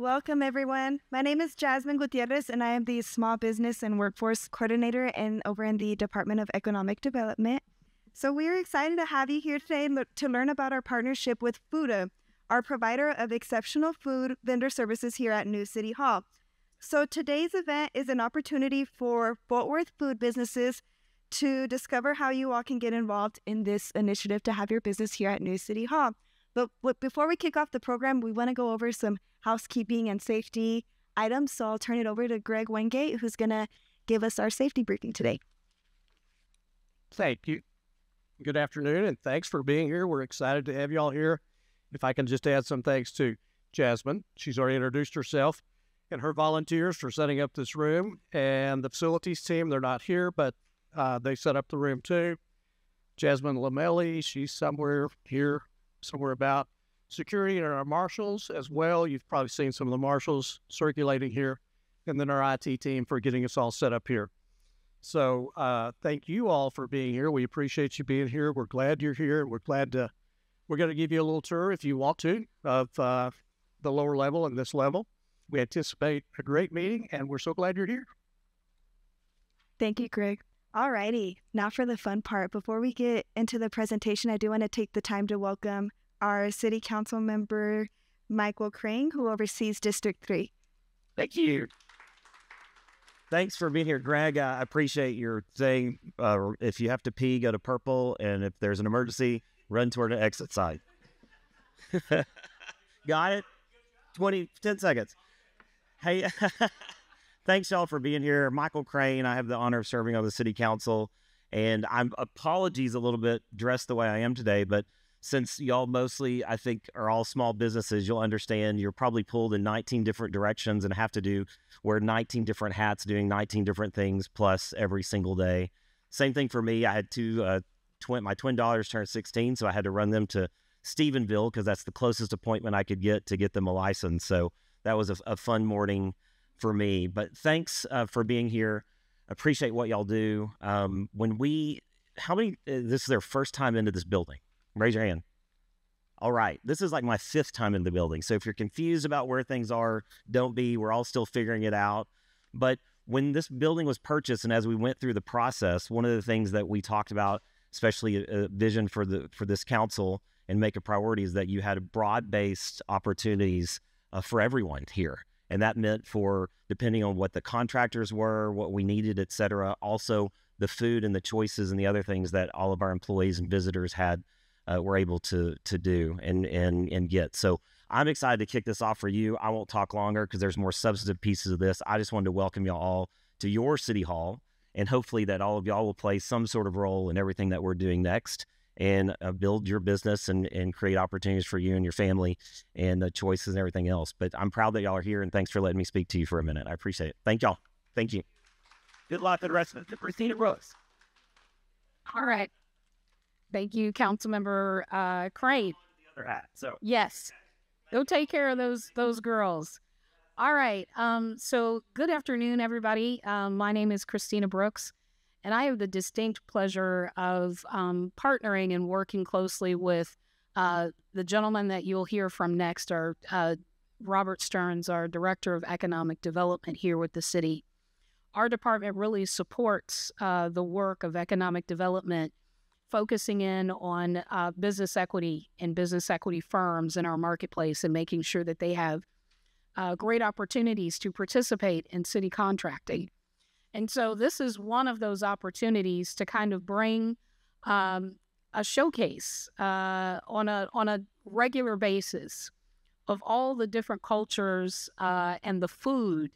Welcome, everyone. My name is Jasmine Gutierrez, and I am the Small Business and Workforce Coordinator and over in the Department of Economic Development. So, we are excited to have you here today to learn about our partnership with Fooda, our provider of exceptional food vendor services here at New City Hall. So, today's event is an opportunity for Fort Worth food businesses to discover how you all can get involved in this initiative to have your business here at New City Hall. But before we kick off the program, we want to go over some housekeeping and safety items. So I'll turn it over to Greg Wingate, who's going to give us our safety briefing today. Thank you. Good afternoon, and thanks for being here. We're excited to have you all here. If I can just add some thanks to Jasmine, she's already introduced herself, and her volunteers for setting up this room, and the facilities team. They're not here, but uh, they set up the room too. Jasmine Lamelli, she's somewhere here somewhere about security and our marshals as well. You've probably seen some of the marshals circulating here, and then our IT team for getting us all set up here. So uh, thank you all for being here. We appreciate you being here. We're glad you're here. We're glad to. We're going to give you a little tour if you want to of uh, the lower level and this level. We anticipate a great meeting, and we're so glad you're here. Thank you, Greg. Alrighty, now for the fun part. Before we get into the presentation, I do want to take the time to welcome our City Council member, Michael Crain, who oversees District 3. Thank you. Thanks for being here, Greg. I appreciate your saying uh, if you have to pee, go to purple, and if there's an emergency, run toward the exit side. Got it? 20, 10 seconds. Hey, thanks y'all for being here. Michael Crain, I have the honor of serving on the city council. And I'm apologies a little bit dressed the way I am today, but since y'all mostly, I think, are all small businesses, you'll understand you're probably pulled in 19 different directions and have to do wear 19 different hats doing 19 different things plus every single day. Same thing for me. I had two, uh, twin, my twin daughters turned 16, so I had to run them to Stephenville because that's the closest appointment I could get to get them a license. So that was a, a fun morning for me. But thanks uh, for being here. Appreciate what y'all do. Um, when we, how many, uh, this is their first time into this building? Raise your hand. All right. This is like my fifth time in the building. So if you're confused about where things are, don't be. We're all still figuring it out. But when this building was purchased and as we went through the process, one of the things that we talked about, especially a, a vision for the for this council and make a priority is that you had broad-based opportunities uh, for everyone here and that meant for depending on what the contractors were, what we needed, et cetera. Also, the food and the choices and the other things that all of our employees and visitors had uh, were able to to do and and and get. So I'm excited to kick this off for you. I won't talk longer because there's more substantive pieces of this. I just wanted to welcome y'all all to your city hall, and hopefully that all of y'all will play some sort of role in everything that we're doing next and uh, build your business and, and create opportunities for you and your family and the choices and everything else. But I'm proud that y'all are here and thanks for letting me speak to you for a minute. I appreciate it. Thank y'all. Thank you. Good luck to the rest of the Christina Rose. All right. Thank you, Councilmember uh, Crain. So yes, go take care of those those girls. All right. Um, so good afternoon, everybody. Um, my name is Christina Brooks. And I have the distinct pleasure of um, partnering and working closely with uh, the gentleman that you'll hear from next, our uh, Robert Sturns, our Director of Economic Development here with the city. Our department really supports uh, the work of economic development, focusing in on uh, business equity and business equity firms in our marketplace and making sure that they have uh, great opportunities to participate in city contracting. And so this is one of those opportunities to kind of bring um, a showcase uh, on a on a regular basis of all the different cultures uh, and the food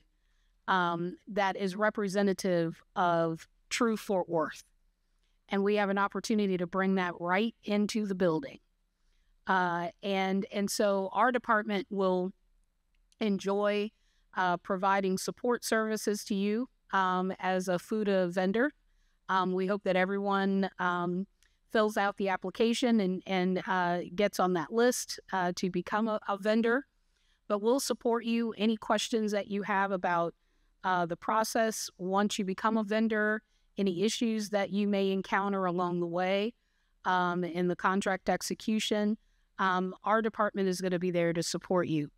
um, that is representative of true Fort Worth. And we have an opportunity to bring that right into the building. Uh, and and so our department will enjoy uh, providing support services to you um, as a food vendor. Um, we hope that everyone um, fills out the application and, and uh, gets on that list uh, to become a, a, vendor. But we'll support you. Any questions that you have about uh, the process once you become a vendor, any issues that you may encounter along the way um, in the contract execution, um, our department is going to be there to support you.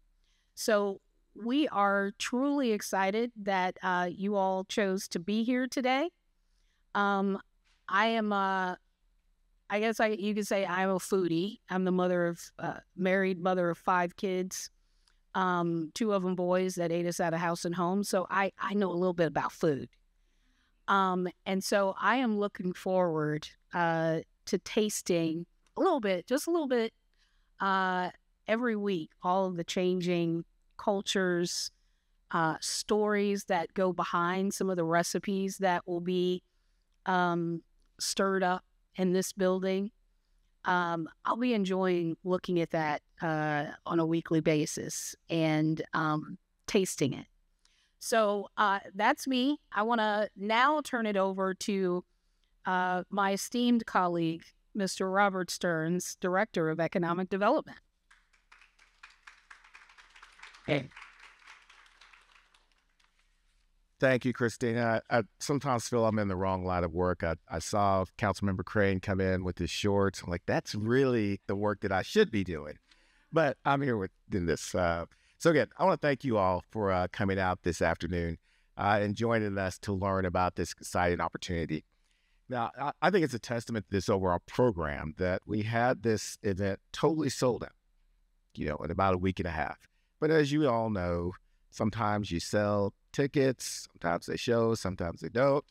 So we are truly excited that uh, you all chose to be here today. Um, I am, a, I guess I you could say I'm a foodie. I'm the mother of uh, married mother of five kids, um, two of them boys that ate us out of house and home. So I I know a little bit about food. Um, and so I am looking forward uh, to tasting a little bit, just a little bit, uh, every week, all of the changing cultures, uh, stories that go behind some of the recipes that will be um, stirred up in this building. Um, I'll be enjoying looking at that uh, on a weekly basis and um, tasting it. So uh, that's me. I want to now turn it over to uh, my esteemed colleague, Mr. Robert Sturns, Director of Economic Development. Hey. Thank you, Christina. I, I, sometimes feel I'm in the wrong line of work. I, I saw Councilmember Crain come in with his shorts. I'm like, that's really the work that I should be doing. But I'm here with in this. Uh, so again, I want to thank you all for uh, coming out this afternoon uh, and joining us to learn about this exciting opportunity. Now, I, I think it's a testament to this overall program that we had this event totally sold out, you know, in about a week and a half. But as you all know, sometimes you sell tickets, sometimes they show, sometimes they don't.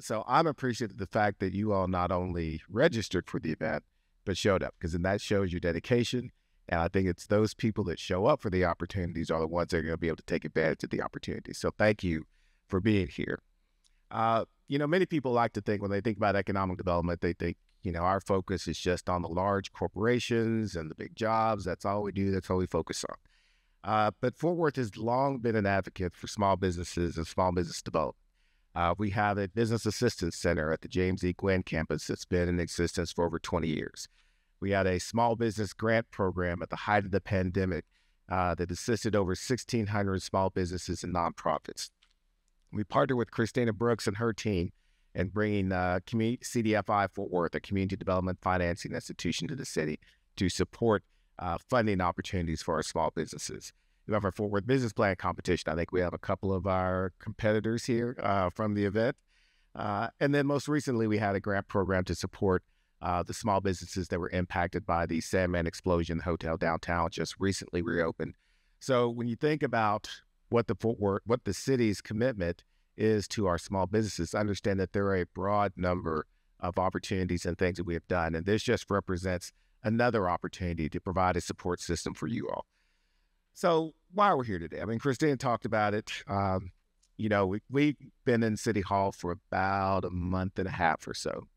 So I'm appreciative of the fact that you all not only registered for the event, but showed up because then that shows your dedication. And I think it's those people that show up for the opportunities are the ones that are going to be able to take advantage of the opportunities. So thank you for being here. Uh, you know, many people like to think when they think about economic development, they think, you know, our focus is just on the large corporations and the big jobs. That's all we do. That's all we focus on. Uh, but Fort Worth has long been an advocate for small businesses and small business development. Uh, we have a business assistance center at the James E. Guinn campus that's been in existence for over 20 years. We had a small business grant program at the height of the pandemic uh, that assisted over 1,600 small businesses and nonprofits. We partnered with Christina Brooks and her team in bringing uh, CDFI Fort Worth, a community development financing institution, to the city to support uh, funding opportunities for our small businesses. We have our Fort Worth Business Plan competition. I think we have a couple of our competitors here uh, from the event. Uh, and then most recently, we had a grant program to support uh, the small businesses that were impacted by the Sandman explosion. The hotel downtown just recently reopened. So when you think about what the Fort Worth, what the city's commitment is to our small businesses, understand that there are a broad number of opportunities and things that we have done, and this just represents another opportunity to provide a support system for you all. So why we're here today? I mean, Christine talked about it. Um, you know, we, we've been in City Hall for about a month and a half or so.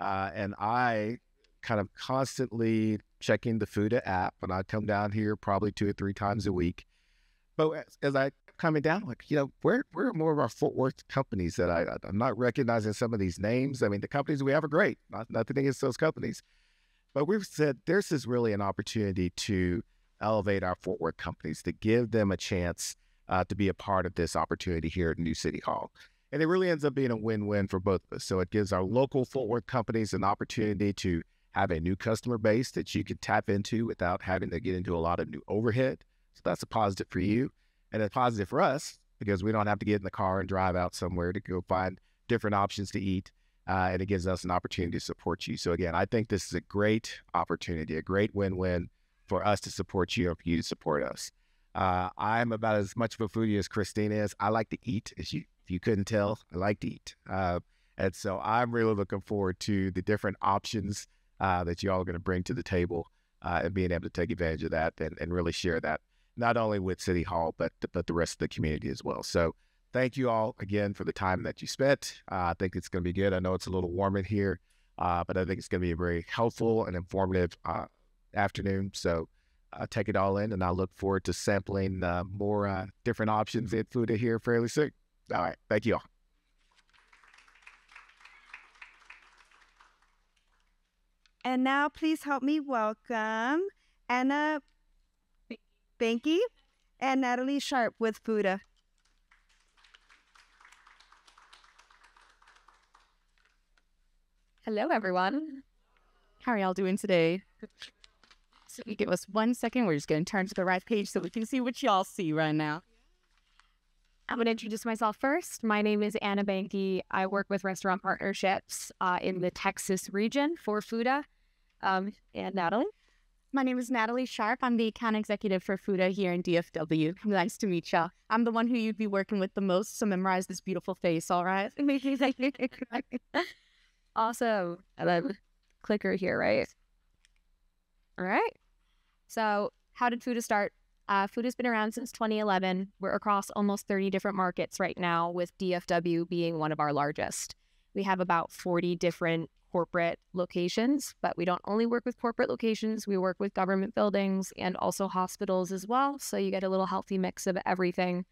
Uh, and I kind of constantly checking the Fooda app, and I come down here probably two or three times a week. But as, as I coming down, like, you know, where where are more of our Fort Worth companies that I I'm not recognizing some of these names. I mean, the companies we have are great. Not nothing against those companies. But we've said this is really an opportunity to elevate our Fort Worth companies, to give them a chance uh, to be a part of this opportunity here at New City Hall. And it really ends up being a win win for both of us. So it gives our local Worth companies an opportunity to have a new customer base that you can tap into without having to get into a lot of new overhead. So that's a positive for you. And a positive for us because we don't have to get in the car and drive out somewhere to go find different options to eat uh, and it gives us an opportunity to support you. So again, I think this is a great opportunity, a great win-win for us to support you and for you to support us. Uh, I'm about as much of a foodie as Christine is. I like to eat, as you you couldn't tell, I like to eat, uh, and so I'm really looking forward to the different options uh, that you all are going to bring to the table uh, and being able to take advantage of that and, and really share that not only with City Hall but but the rest of the community as well. So thank you all again for the time that you spent. I think it's going to be good. I know it's a little warm in here, uh, but I think it's going to be a very helpful and informative uh, afternoon. So uh, take it all in, and I look forward to sampling uh, more uh, different options in food here fairly soon. All right. Thank you all. And now, please help me welcome Anna Banky and Natalie Sharp with Fooda. Hello, everyone. How are y'all doing today? So you give us one second. We're just going to turn to the right page so we can see what y'all see right now. I'm going to introduce myself first. My name is Anna Banky. I work with restaurant partnerships uh, in the Texas region for Fooda. Um, and Natalie? My name is Natalie Sharp. I'm the account executive for Fooda here in DFW. Nice to meet you. I'm the one who you'd be working with the most, so memorize this beautiful face, all right? awesome. And then clicker here, right? All right. So, how did Fooda start? Uh, Fooda has been around since 2011. We're across almost 30 different markets right now, with DFW being one of our largest. We have about 40 different corporate locations, but we don't only work with corporate locations, we work with government buildings and also hospitals as well. So you get a little healthy mix of everything.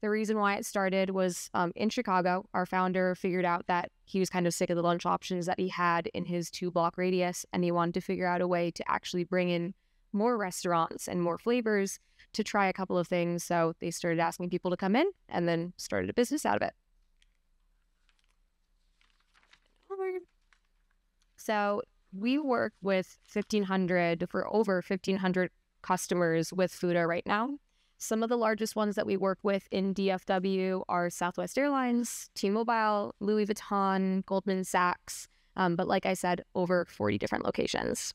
The reason why it started was um, in Chicago, our founder figured out that he was kind of sick of the lunch options that he had in his two block radius, and he wanted to figure out a way to actually bring in more restaurants and more flavors to try a couple of things. So they started asking people to come in and then started a business out of it. So we work with 1,500 for over 1,500 customers with Fooda right now. Some of the largest ones that we work with in DFW are Southwest Airlines, T-Mobile, Louis Vuitton, Goldman Sachs, um, but like I said, over 40 different locations.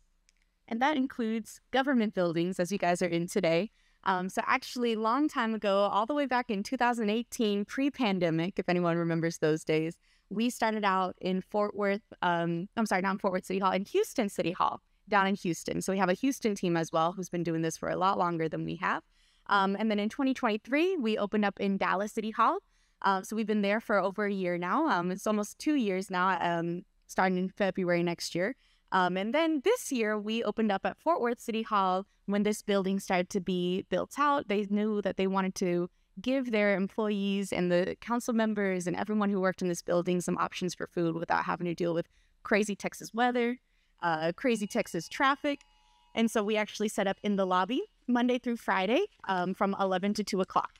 And that includes government buildings, as you guys are in today. Um, so actually, long time ago, all the way back in 2018, pre-pandemic, if anyone remembers those days, we started out in Fort Worth. Um, I'm sorry, not in Fort Worth City Hall, in Houston City Hall, down in Houston. So we have a Houston team as well who's been doing this for a lot longer than we have. Um, and then in 2023, we opened up in Dallas City Hall. Um, so we've been there for over a year now. Um, it's almost two years now, um, starting in February next year. Um, and then this year, we opened up at Fort Worth City Hall when this building started to be built out. They knew that they wanted to give their employees and the council members and everyone who worked in this building some options for food without having to deal with crazy Texas weather, uh, crazy Texas traffic. And so we actually set up in the lobby Monday through Friday um, from 11 to 2 o'clock.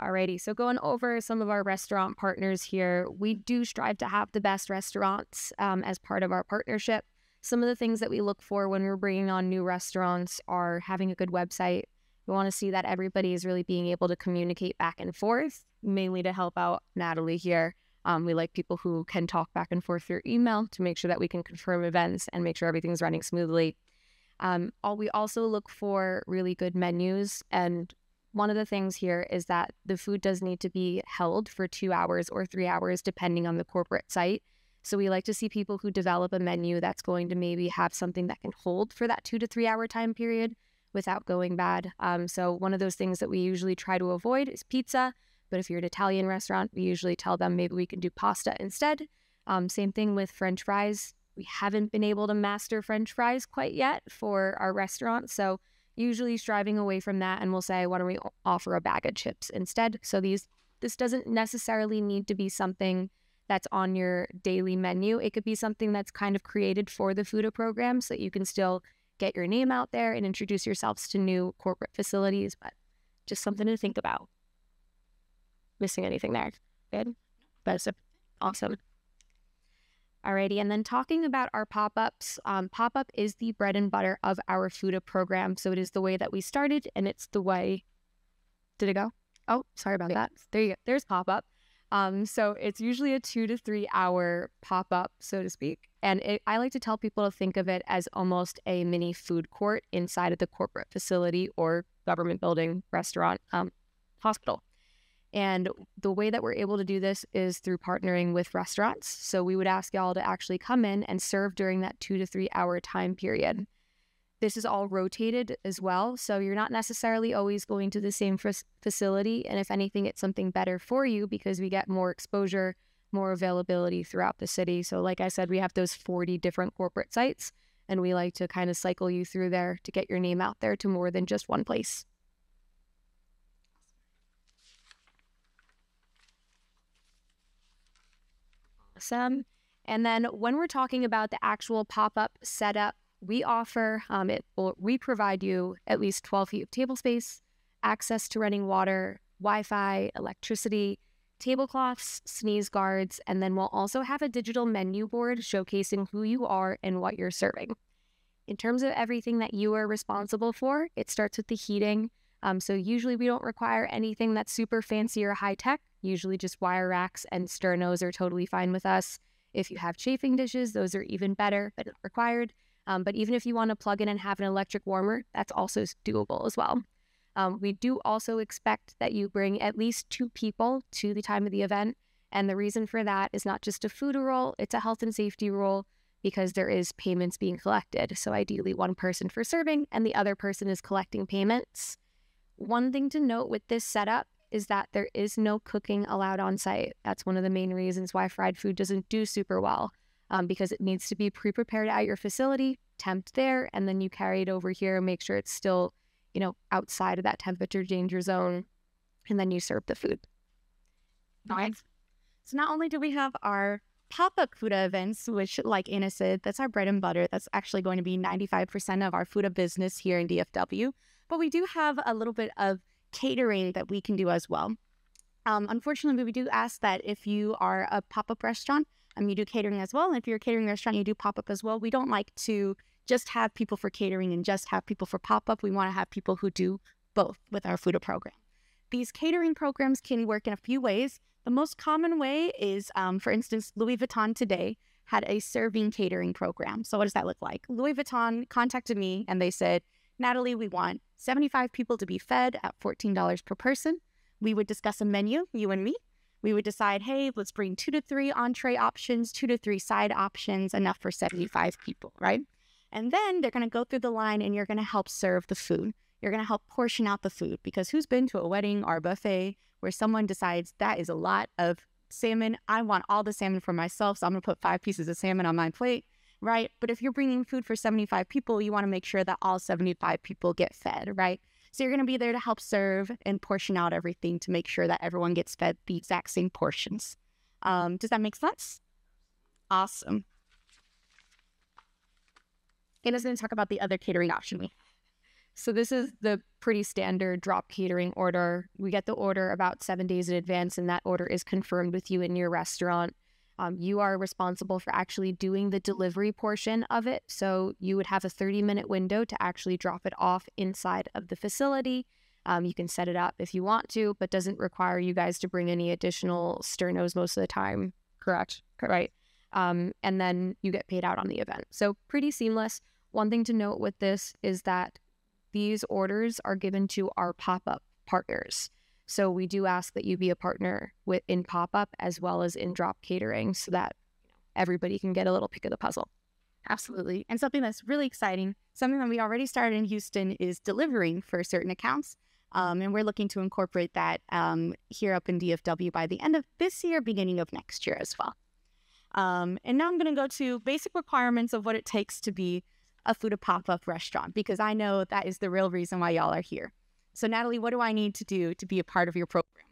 Alrighty, so going over some of our restaurant partners here, we do strive to have the best restaurants um, as part of our partnership. Some of the things that we look for when we're bringing on new restaurants are having a good website, we want to see that everybody is really being able to communicate back and forth, mainly to help out Natalie here. Um, we like people who can talk back and forth through email to make sure that we can confirm events and make sure everything's running smoothly. Um, all, we also look for really good menus. And one of the things here is that the food does need to be held for two hours or three hours, depending on the corporate site. So we like to see people who develop a menu that's going to maybe have something that can hold for that two to three hour time period without going bad. Um, so one of those things that we usually try to avoid is pizza. But if you're an Italian restaurant, we usually tell them maybe we can do pasta instead. Um, same thing with French fries. We haven't been able to master French fries quite yet for our restaurant. So usually striving away from that and we'll say, why don't we offer a bag of chips instead? So these this doesn't necessarily need to be something that's on your daily menu. It could be something that's kind of created for the Fooda program so that you can still get your name out there and introduce yourselves to new corporate facilities, but just something to think about. Missing anything there? Good. That's awesome. Alrighty, and then talking about our pop ups, um, pop up is the bread and butter of our Fooda program. So it is the way that we started, and it's the way. Did it go? Oh, sorry about that. There you go. There's pop up. Um, so it's usually a two to three hour pop up, so to speak. And it, I like to tell people to think of it as almost a mini food court inside of the corporate facility or government building, restaurant, um, hospital. And the way that we're able to do this is through partnering with restaurants. So we would ask y'all to actually come in and serve during that two to three hour time period. This is all rotated as well. So you're not necessarily always going to the same facility. And if anything, it's something better for you because we get more exposure, more availability throughout the city. So, like I said, we have those 40 different corporate sites, and we like to kind of cycle you through there to get your name out there to more than just one place. Awesome. And then when we're talking about the actual pop up setup, we offer um, it we provide you at least 12 feet of table space access to running water wi-fi electricity tablecloths sneeze guards and then we'll also have a digital menu board showcasing who you are and what you're serving in terms of everything that you are responsible for it starts with the heating Um, so usually we don't require anything that's super fancy or high tech. Usually just wire racks and sternos are totally fine with us. If you have chafing dishes, those are even better, but not required. Um, but even if you want to plug in and have an electric warmer, that's also doable as well. Um, we do also expect that you bring at least two people to the time of the event. And the reason for that is not just a food rule, it's a health and safety rule because there is payments being collected. So ideally one person for serving and the other person is collecting payments. One thing to note with this setup is that there is no cooking allowed on site. That's one of the main reasons why fried food doesn't do super well um, because it needs to be pre prepared at your facility, temped there, and then you carry it over here and make sure it's still, you know, outside of that temperature danger zone. And then you serve the food. Nice. So not only do we have our pop-up Fooda events, which like Anna said, that's our bread and butter. That's actually going to be 95% of our Fooda business here in DFW. But we do have a little bit of catering that we can do as well. Um, unfortunately, we do ask that if you are a pop up restaurant, um, you do catering as well. And if you're a catering restaurant, you do pop up as well. We don't like to just have people for catering and just have people for pop up. We want to have people who do both with our Fooda program. These catering programs can work in a few ways. The most common way is, um, for instance, Louis Vuitton today had a serving catering program. So, what does that look like? Louis Vuitton contacted me and they said, Natalie, we want 75 people to be fed at $14 per person. We would discuss a menu, you and me. We would decide, hey, let's bring two to three entree options, two to three side options, enough for 75 people, right? And then they're going to go through the line and you're going to help serve the food. You're going to help portion out the food because who's been to a wedding or a buffet where someone decides that is a lot of salmon? I want all the salmon for myself, so I'm going to put five pieces of salmon on my plate right? But if you're bringing food for 75 people, you want to make sure that all 75 people get fed, right? So you're going to be there to help serve and portion out everything to make sure that everyone gets fed the exact same portions. Um, does that make sense? Awesome. Anna's going to talk about the other catering option. So this is the pretty standard drop catering order. We get the order about seven days in advance, and that order is confirmed with you in your restaurant. Um, you are responsible for actually doing the delivery portion of it. So you would have a 30 minute window to actually drop it off inside of the facility. Um, you can set it up if you want to, but doesn't require you guys to bring any additional sternos most of the time. Correct. Right. Um, and then you get paid out on the event. So pretty seamless. One thing to note with this is that these orders are given to our pop up partners. So we do ask that you be a partner with in pop up as well as in drop catering so that everybody can get a little pick of the puzzle. Absolutely. And something that's really exciting, something that we already started in Houston is delivering for certain accounts. Um, and we're looking to incorporate that um, here up in DFW by the end of this year, beginning of next year as well. Um, and now I'm going to go to basic requirements of what it takes to be a Fooda pop up restaurant because I know that is the real reason why y'all are here. So, Natalie, what do I need to do to be a part of your program?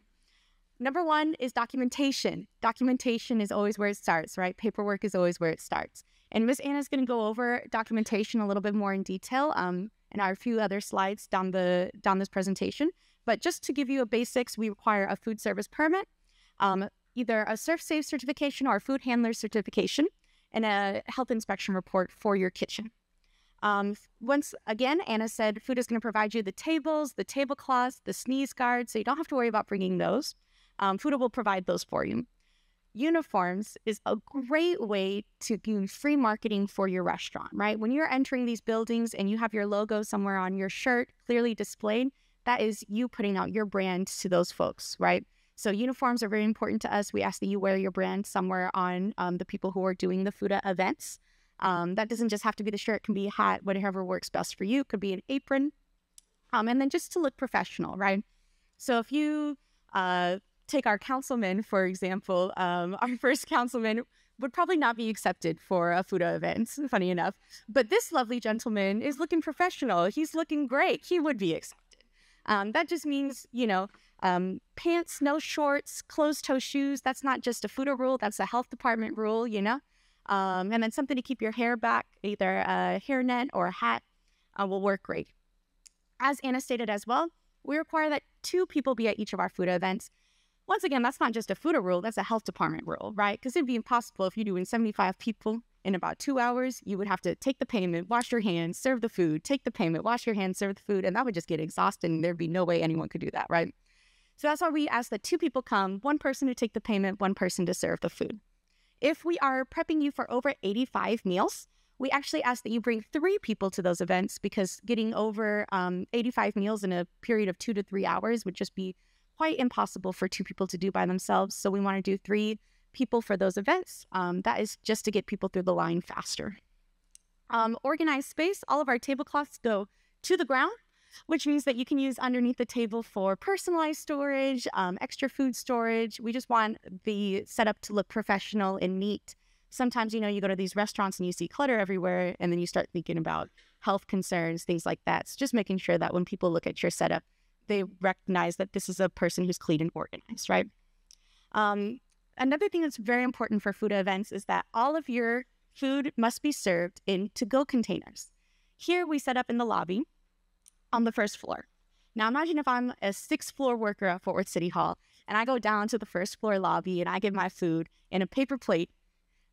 Number one is documentation. Documentation is always where it starts, right? Paperwork is always where it starts. And Miss Anna is going to go over documentation a little bit more in detail um, in our few other slides down the down this presentation. But just to give you a basics, we require a food service permit, um, either a surf ServSafe certification or a food handler certification, and a health inspection report for your kitchen. Um, once again, Anna said food is going to provide you the tables, the tablecloths, the sneeze guards, so you don't have to worry about bringing those. Um, food will provide those for you. Uniforms is a great way to do free marketing for your restaurant, right? When you're entering these buildings and you have your logo somewhere on your shirt clearly displayed, that is you putting out your brand to those folks, right? So uniforms are very important to us. We ask that you wear your brand somewhere on um, the people who are doing the Fooda events. Um, that doesn't just have to be the shirt, it can be a hat, whatever works best for you. It could be an apron. Um, and then just to look professional, right? So if you uh, take our councilman, for example, um, our first councilman would probably not be accepted for a Fooda event, funny enough. But this lovely gentleman is looking professional. He's looking great. He would be accepted. Um, that just means, you know, um, pants, no shorts, closed toe shoes. That's not just a Fooda rule, that's a health department rule, you know? Um, and then something to keep your hair back, either a hairnet or a hat, uh, will work great. As Anna stated as well, we require that two people be at each of our food events. Once again, that's not just a food rule, that's a health department rule, right? Because it'd be impossible if you're doing 75 people in about two hours, you would have to take the payment, wash your hands, serve the food, take the payment, wash your hands, serve the food, and that would just get exhausting. There'd be no way anyone could do that, right? So that's why we ask that two people come, one person to take the payment, one person to serve the food. If we are prepping you for over 85 meals, we actually ask that you bring three people to those events because getting over um, 85 meals in a period of two to three hours would just be quite impossible for two people to do by themselves. So we want to do three people for those events. Um, that is just to get people through the line faster. Um, organized space, all of our tablecloths go to the ground, which means that you can use underneath the table for personalized storage, um, extra food storage. We just want the setup to look professional and neat. Sometimes, you know, you go to these restaurants and you see clutter everywhere, and then you start thinking about health concerns, things like that. So just making sure that when people look at your setup, they recognize that this is a person who's clean and organized, right? Um, Another thing that's very important for food events is that all of your food must be served in to go containers. Here we set up in the lobby on the first floor. Now imagine if I'm a sixth floor worker at Fort Worth City Hall and I go down to the first floor lobby and I get my food in a paper plate.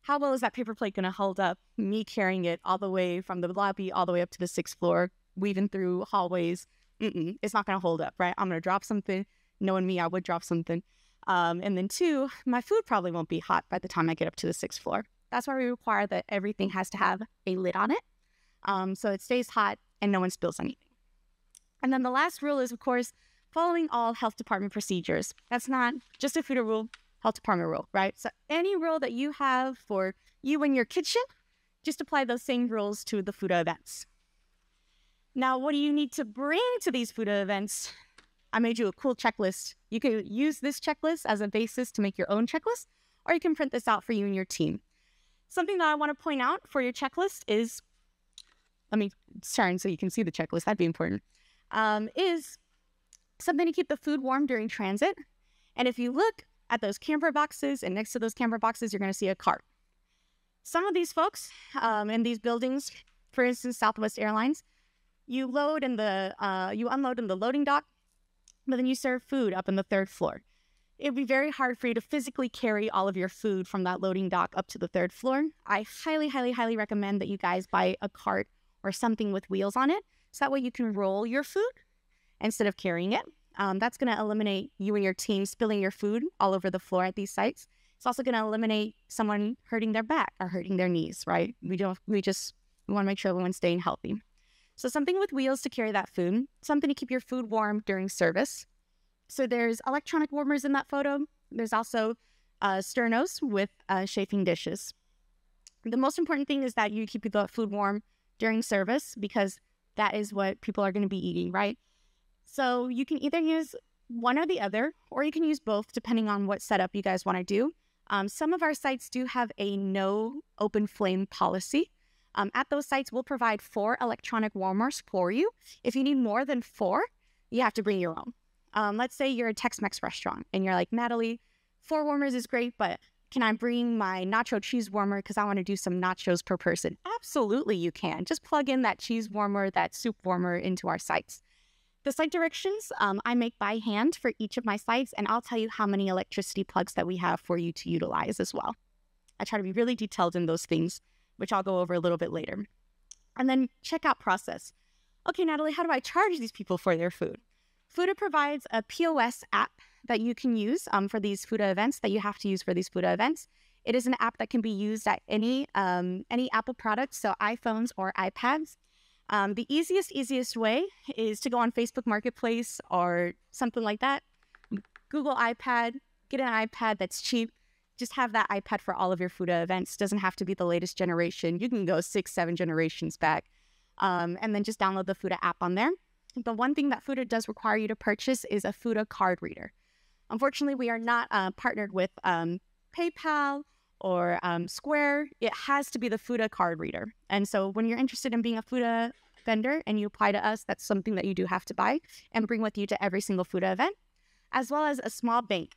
How well is that paper plate going to hold up me carrying it all the way from the lobby all the way up to the sixth floor, weaving through hallways? Mm-mm, it's not going to hold up, right? I'm going to drop something. Knowing me, I would drop something. Um, and then two, my food probably won't be hot by the time I get up to the sixth floor. That's why we require that everything has to have a lid on it. Um, so it stays hot and no one spills anything. And then the last rule is, of course, following all health department procedures. That's not just a food rule, health department rule, right? So any rule that you have for you and your kitchen, just apply those same rules to the food events. Now, what do you need to bring to these food events? I made you a cool checklist. You can use this checklist as a basis to make your own checklist, or you can print this out for you and your team. Something that I want to point out for your checklist is, let me turn so you can see the checklist, that'd be important, um, is something to keep the food warm during transit. And if you look at those camper boxes and next to those camper boxes, you're going to see a cart. Some of these folks um, in these buildings, for instance, Southwest Airlines, you load in the, uh, you unload in the loading dock but then you serve food up in the third floor. It would be very hard for you to physically carry all of your food from that loading dock up to the third floor. I highly, highly, highly recommend that you guys buy a cart or something with wheels on it. So that way you can roll your food instead of carrying it. Um, that's going to eliminate you and your team spilling your food all over the floor at these sites. It's also going to eliminate someone hurting their back or hurting their knees, right? We don't, we just want to make sure everyone's staying healthy. So something with wheels to carry that food, something to keep your food warm during service. So there's electronic warmers in that photo. There's also uh, sternos with uh, chafing dishes. The most important thing is that you keep the food warm during service because that is what people are going to be eating, right? So you can either use one or the other, or you can use both depending on what setup you guys want to do. Um, some of our sites do have a no open flame policy. Um, at those sites, we'll provide four electronic warmers for you. If you need more than four, you have to bring your own. Um, let's say you're a Tex Mex restaurant and you're like, Natalie, four warmers is great, but can I bring my nacho cheese warmer because I want to do some nachos per person? Absolutely, you can. Just plug in that cheese warmer, that soup warmer into our sites. The site directions um, I make by hand for each of my sites, and I'll tell you how many electricity plugs that we have for you to utilize as well. I try to be really detailed in those things which I'll go over a little bit later. And then checkout process. Okay, Natalie, how do I charge these people for their food? Fooda provides a POS app that you can use um, for these Fooda events that you have to use for these Fooda events. It is an app that can be used at any um, any Apple products, so iPhones or iPads. Um, the easiest, easiest way is to go on Facebook Marketplace or something like that. Google iPad, get an iPad that's cheap, just have that iPad for all of your Fooda events. Doesn't have to be the latest generation. You can go six, seven generations back. Um, and then just download the Fooda app on there. The one thing that Fooda does require you to purchase is a Fooda card reader. Unfortunately, we are not uh, partnered with um, PayPal or um, Square. It has to be the Fooda card reader. And so when you're interested in being a Fooda vendor and you apply to us, that's something that you do have to buy and bring with you to every single Fooda event, as well as a small bank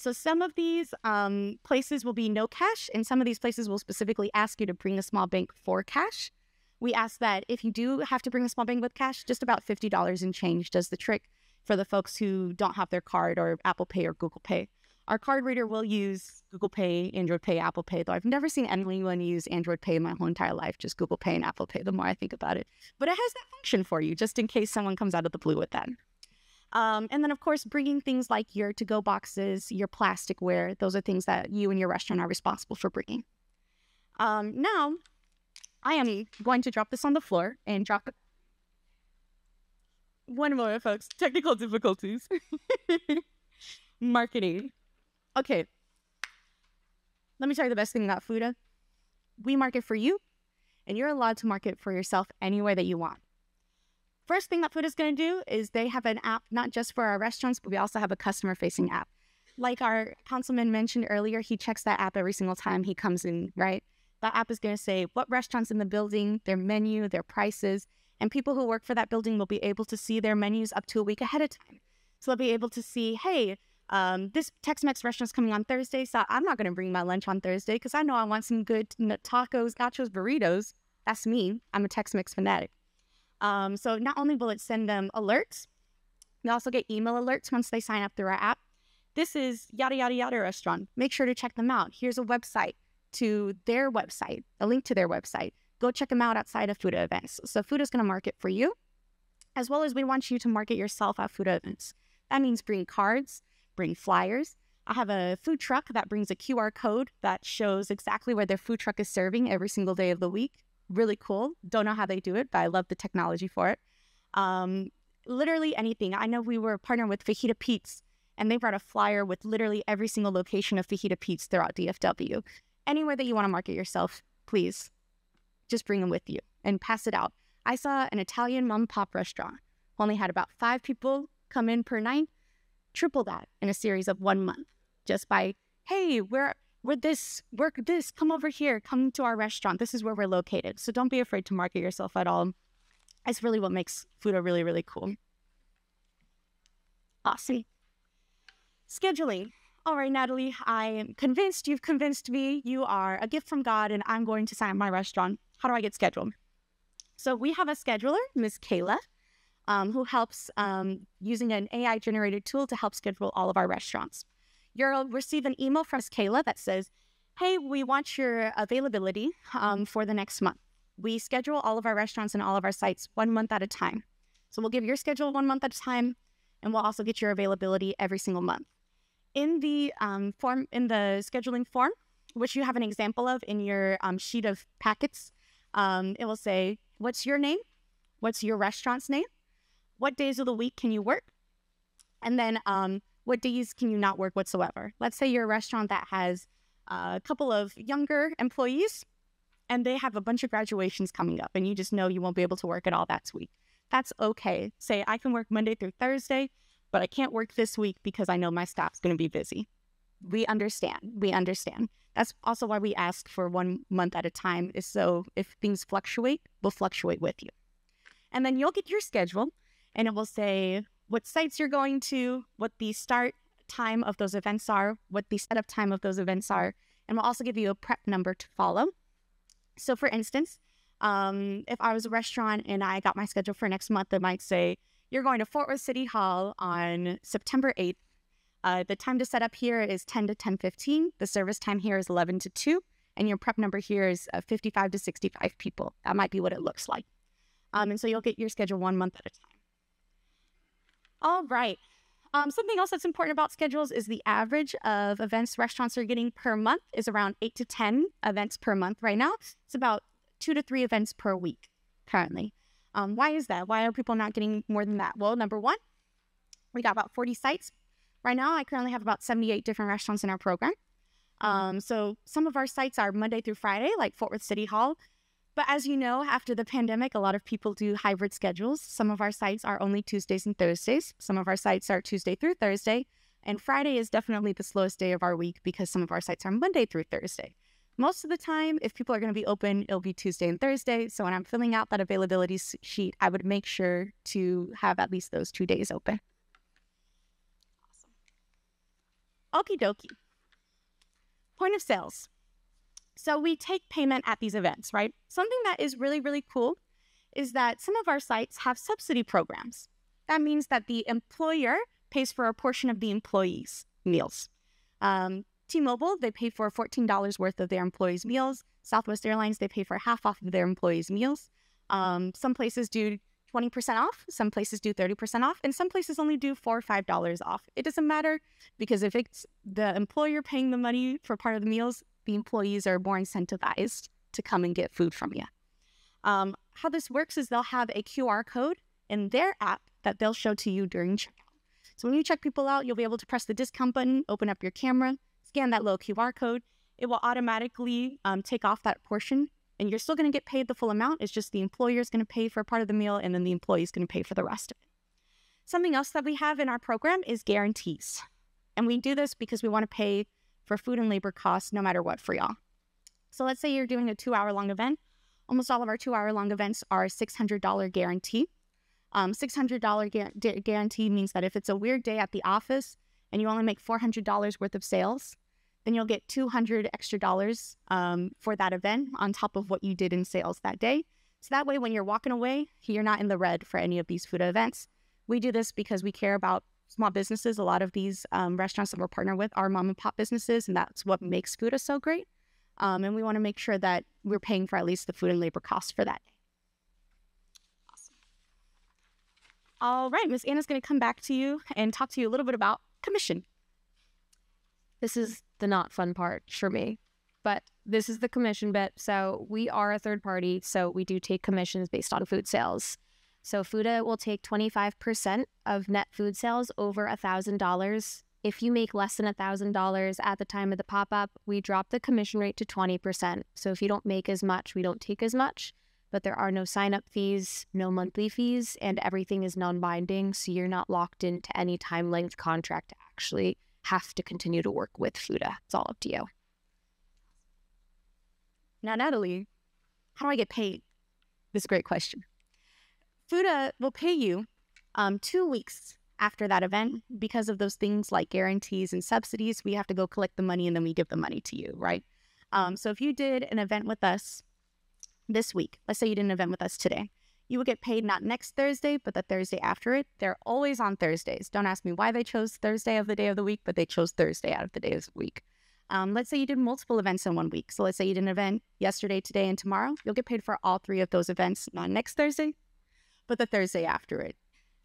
so some of these um, places will be no cash, and some of these places will specifically ask you to bring a small bank for cash. We ask that if you do have to bring a small bank with cash, just about $50 in change does the trick for the folks who don't have their card or Apple Pay or Google Pay. Our card reader will use Google Pay, Android Pay, Apple Pay, though I've never seen anyone use Android Pay in my whole entire life, just Google Pay and Apple Pay the more I think about it. But it has that function for you, just in case someone comes out of the blue with that. Um, and then, of course, bringing things like your to go boxes, your plasticware, those are things that you and your restaurant are responsible for bringing. Um, now, I am going to drop this on the floor and drop. One moment, folks. Technical difficulties. Marketing. Okay. Let me tell you the best thing about Fooda. We market for you, and you're allowed to market for yourself any way that you want. First thing that Fooda is going to do is they have an app not just for our restaurants, but we also have a customer facing app. Like our councilman mentioned earlier, he checks that app every single time he comes in, right? That app is going to say what restaurants in the building, their menu, their prices, and people who work for that building will be able to see their menus up to a week ahead of time. So they'll be able to see, hey, um, this Tex-Mex restaurant's coming on Thursday, so I'm not going to bring my lunch on Thursday because I know I want some good tacos, nachos, burritos. That's me. I'm a Tex-Mex fanatic. Um, so not only will it send them alerts, they also get email alerts once they sign up through our app. This is yada yada yada restaurant. Make sure to check them out. Here's a website to their website, a link to their website. Go check them out outside of Fooda events. So Fooda is going to market for you, as well as we want you to market yourself at Fooda events. That means bring cards, bring flyers. I have a food truck that brings a QR code that shows exactly where their food truck is serving every single day of the week. Really cool. Don't know how they do it, but I love the technology for it. Um, literally anything. I know we were partnered with Fajita Pete's, and they brought a flyer with literally every single location of Fajita Pete's throughout DFW. Anywhere that you want to market yourself, please just bring them with you and pass it out. I saw an Italian mom pop restaurant only had about five people come in per night, triple that in a series of one month just by, hey, we're we're this, work this, come over here, come to our restaurant. This is where we're located. So don't be afraid to market yourself at all. It's really what makes Fooda really, really cool. Awesome. Scheduling. All right, Natalie, I am convinced you've convinced me you are a gift from God and I'm going to sign my restaurant. How do I get scheduled? So we have a scheduler, Ms. Kayla, um, who helps um, using an AI generated tool to help schedule all of our restaurants. You'll receive an email from Ms. Kayla that says, Hey, we want your availability um, for the next month. We schedule all of our restaurants and all of our sites one month at a time. So we'll give your schedule one month at a time, and we'll also get your availability every single month. In the um, form, in the scheduling form, which you have an example of in your um, sheet of packets, um, it will say, "What's your name? What's your restaurant's name? What days of the week can you work?" And then, um, what days can you not work whatsoever? Let's say you're a restaurant that has a couple of younger employees and they have a bunch of graduations coming up and you just know you won't be able to work at all that week. That's okay. Say, I can work Monday through Thursday, but I can't work this week because I know my staff's going to be busy. We understand. We understand. That's also why we ask for one month at a time, is so if things fluctuate, we'll fluctuate with you. And then you'll get your schedule and it will say what sites you're going to, what the start time of those events are, what the setup time of those events are, and we'll also give you a prep number to follow. So, for instance, um, if I was a restaurant and I got my schedule for next month, it might say, You're going to Fort Worth City Hall on September 8th. Uh, the time to set up here is 10 to 10:15. The service time here is 11 to 2, and your prep number here is uh, 55 to 65 people. That might be what it looks like. Um, and so you'll get your schedule one month at a time. All right. Um, something else that's important about schedules is the average of events restaurants are getting per month is around eight to 10 events per month right now. It's about two to three events per week currently. Um, why is that? Why are people not getting more than that? Well, number one, we got about 40 sites. Right now, I currently have about 78 different restaurants in our program. Um, so some of our sites are Monday through Friday, like Fort Worth City Hall. But as you know, after the pandemic, a lot of people do hybrid schedules. Some of our sites are only Tuesdays and Thursdays. Some of our sites are Tuesday through Thursday. And Friday is definitely the slowest day of our week because some of our sites are Monday through Thursday. Most of the time, if people are going to be open, it'll be Tuesday and Thursday. So when I'm filling out that availability sheet, I would make sure to have at least those two days open. Awesome. Okie dokie. Point of sales. So we take payment at these events, right? Something that is really, really cool is that some of our sites have subsidy programs. That means that the employer pays for a portion of the employees' meals. Um, T-Mobile, they pay for $14 worth of their employees' meals. Southwest Airlines, they pay for half off of their employees' meals. Um, some places do 20% off, some places do 30% off, and some places only do 4 or $5 off. It doesn't matter because if it's the employer paying the money for part of the meals, the employees are more incentivized to come and get food from you. Um, how this works is they'll have a QR code in their app that they'll show to you during checkout. So when you check people out, you'll be able to press the discount button, open up your camera, scan that little QR code. It will automatically um, take off that portion, and you're still going to get paid the full amount. It's just the employer is going to pay for part of the meal, and then the employee is going to pay for the rest of it. Something else that we have in our program is guarantees. And we do this because we want to pay for food and labor costs no matter what for y'all. So let's say you're doing a two hour long event. Almost all of our two hour long events are $600 guarantee. Um, $600 gu- guarantee means that if it's a weird day at the office and you only make $400 worth of sales, then you'll get 200 extra dollars um, for that event on top of what you did in sales that day. So that way, when you're walking away, you're not in the red for any of these food events. We do this because we care about small businesses. A lot of these um, restaurants that we're partnered with are mom and pop businesses, and that's what makes Fooda so great. Um, and we want to make sure that we're paying for at least the food and labor costs for that day. Awesome. All right, Miss Anna's going to come back to you and talk to you a little bit about commission. This is the not fun part for me, but this is the commission bit. So we are a third party, so we do take commissions based on food sales. So Fooda will take 25% of net food sales over $1,000. If you make less than $1,000 at the time of the pop up, we drop the commission rate to 20%. So if you don't make as much, we don't take as much. But there are no sign up fees, no monthly fees, and everything is non binding. So you're not locked into any time length contract actually have to continue to work with Fooda. It's all up to you. Now, Natalie, how do I get paid? This is a great question. Fooda will pay you um, two weeks after that event because of those things like guarantees and subsidies. We have to go collect the money and then we give the money to you, right? Um, so if you did an event with us this week, let's say you did an event with us today, you will get paid not next Thursday, but the Thursday after it. They're always on Thursdays. Don't ask me why they chose Thursday of the day of the week, but they chose Thursday out of the day of the week. Um, let's say you did multiple events in one week. So let's say you did an event yesterday, today, and tomorrow. You'll get paid for all three of those events, not next Thursday, but the Thursday after it.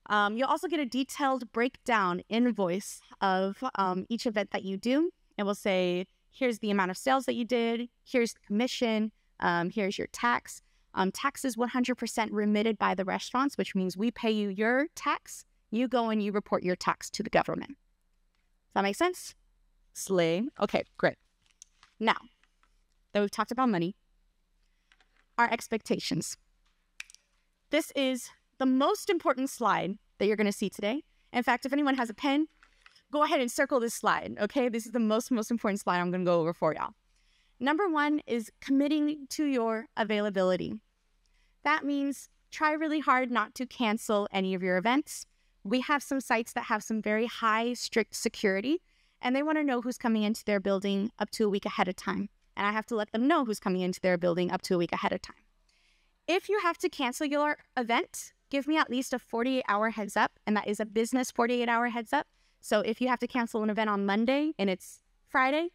Um, you'll also get a detailed breakdown invoice of um, each event that you do. It will say, here's the amount of sales that you did, here's the commission, um, here's your tax. Um, tax is 100% remitted by the restaurants, which means we pay you your tax. You go and you report your tax to the government. Does that make sense? Slay. Okay, great. Now that we've talked about money, our expectations. This is the most important slide that you're going to see today. In fact, if anyone has a pen, go ahead and circle this slide. Okay, this is the most most important slide I'm going to go over for y'all. Number one is committing to your availability. That means try really hard not to cancel any of your events. We have some sites that have some very high, strict security, and they want to know who's coming into their building up to a week ahead of time. And I have to let them know who's coming into their building up to a week ahead of time. If you have to cancel your event, give me at least a 48 hour heads up, and that is a business 48 hour heads up. So if you have to cancel an event on Monday and it's Friday,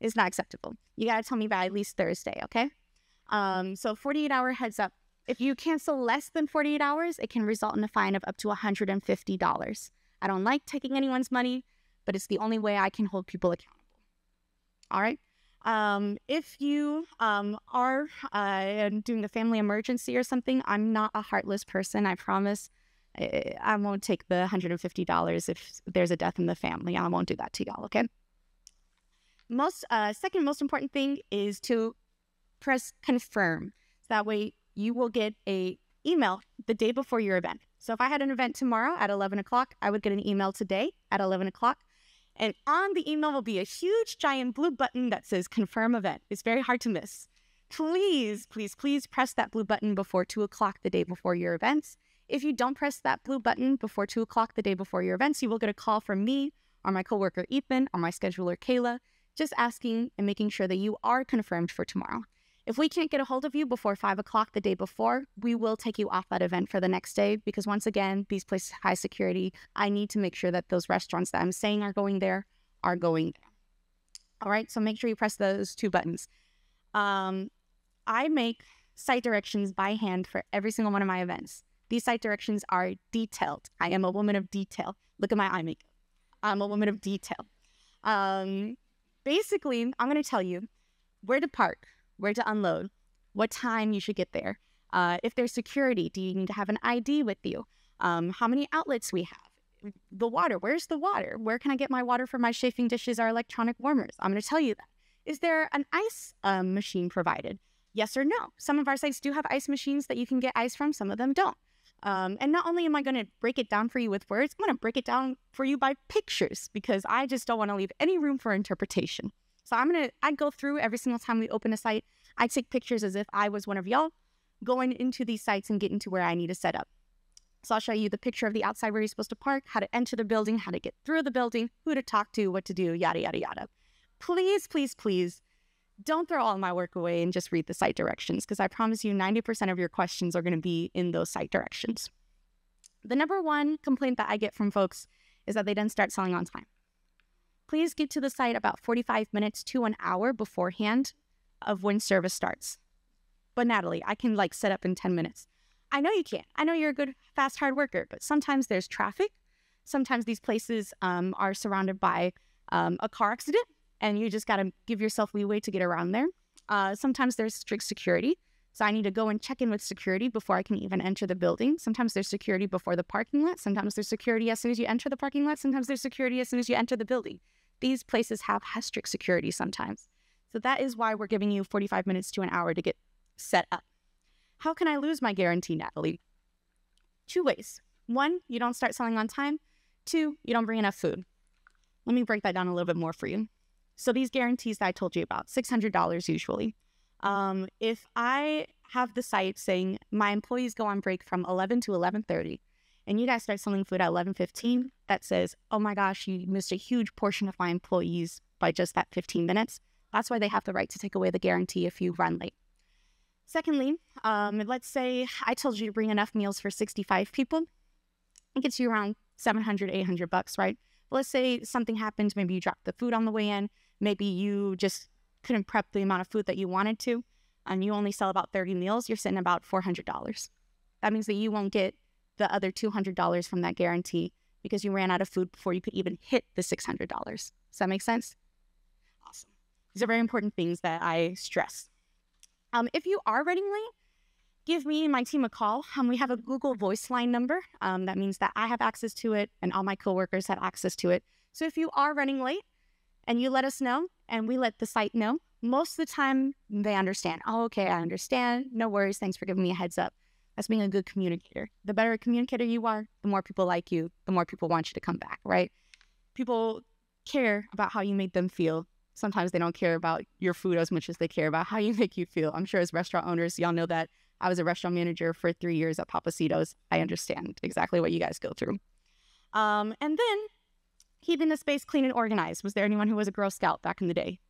it's not acceptable. You got to tell me by at least Thursday, okay? Um, so 48 hour heads up. If you cancel less than 48 hours, it can result in a fine of up to $150. I don't like taking anyone's money, but it's the only way I can hold people accountable. All right. Um, if you um, are uh, doing a family emergency or something, I'm not a heartless person. I promise. I, won't take the $150 if there's a death in the family. I won't do that to y'all. Okay most uh, second most important thing is to press confirm. That way you will get a email the day before your event. So if I had an event tomorrow at 11 o'clock, I would get an email today at 11 o'clock. And on the email will be a huge giant blue button that says confirm event. It's very hard to miss. Please, please, please press that blue button before two o'clock the day before your events. If you don't press that blue button before two o'clock the day before your events, you will get a call from me or my coworker Ethan or my scheduler Kayla just asking and making sure that you are confirmed for tomorrow. If we can't get a hold of you before five o'clock the day before, we will take you off that event for the next day because once again, these places high security. I need to make sure that those restaurants that I'm saying are going there are going there. All right, so make sure you press those two buttons. Um, I make site directions by hand for every single one of my events. These site directions are detailed. I am a woman of detail. Look at my eye makeup. I'm a woman of detail. Um, basically, I'm going to tell you where to park, where to unload, what time you should get there. Uh, if there's security, do you need to have an ID with you? Um, how many outlets we have? The water, where's the water? Where can I get my water for my chafing dishes or electronic warmers? I'm going to tell you that. Is there an ice um, machine provided? Yes or no? Some of our sites do have ice machines that you can get ice from, some of them don't. Um, and not only am I going to break it down for you with words, I'm going to break it down for you by pictures because I just don't want to leave any room for interpretation. So I'm to, I go through every single time we open a site. I take pictures as if I was one of y'all going into these sites and getting to where I need to set up. So I'll show you the picture of the outside where you're supposed to park, how to enter the building, how to get through the building, who to talk to, what to do, yada, yada, yada. Please, please, please don't throw all my work away and just read the site directions because I promise you 90% of your questions are going to be in those site directions. The number one complaint that I get from folks is that they didn't start selling on time. Please get to the site about 45 minutes to an hour beforehand of when service starts. But Natalie, I can like set up in 10 minutes. I know you can. I know you're a good, fast, hard worker, but sometimes there's traffic. Sometimes these places um, are surrounded by um, a car accident and you just got to give yourself leeway to get around there. Uh, sometimes there's strict security. So I need to go and check in with security before I can even enter the building. Sometimes there's security before the parking lot. Sometimes there's security as soon as you enter the parking lot. Sometimes there's security as soon as you enter the building. These places have strict security sometimes. So that is why we're giving you 45 minutes to an hour to get set up. How can I lose my guarantee, Natalie? Two ways. One, you don't start selling on time. Two, you don't bring enough food. Let me break that down a little bit more for you. So these guarantees that I told you about, $600 usually. Um, if I have the site saying my employees go on break from 11 to 11:30 and you guys start selling food at 11:15, that says, "Oh my gosh, you missed a huge portion of my employees by just that 15 minutes." That's why they have the right to take away the guarantee if you run late. Secondly, um, let's say I told you to bring enough meals for 65 people. It gets you around 700, 800 bucks, right? But let's say something happens. Maybe you dropped the food on the way in maybe you just couldn't prep the amount of food that you wanted to, and you only sell about 30 meals, you're sitting about $400. That means that you won't get the other $200 from that guarantee because you ran out of food before you could even hit the $600. Does that make sense? Awesome. These are very important things that I stress. Um, if you are running late, give me and my team a call. Um, we have a Google Voice line number. Um, that means that I have access to it and all my coworkers have access to it. So if you are running late, and you let us know and we let the site know, most of the time they understand. Oh, okay, I understand. No worries. Thanks for giving me a heads up. That's being a good communicator. The better a communicator you are, the more people like you, the more people want you to come back, right? People care about how you made them feel. Sometimes they don't care about your food as much as they care about how you make you feel. I'm sure as restaurant owners, y'all know that I was a restaurant manager for three years at Pappasito's. I understand exactly what you guys go through. Um, and then keeping the space clean and organized. Was there anyone who was a Girl Scout back in the day?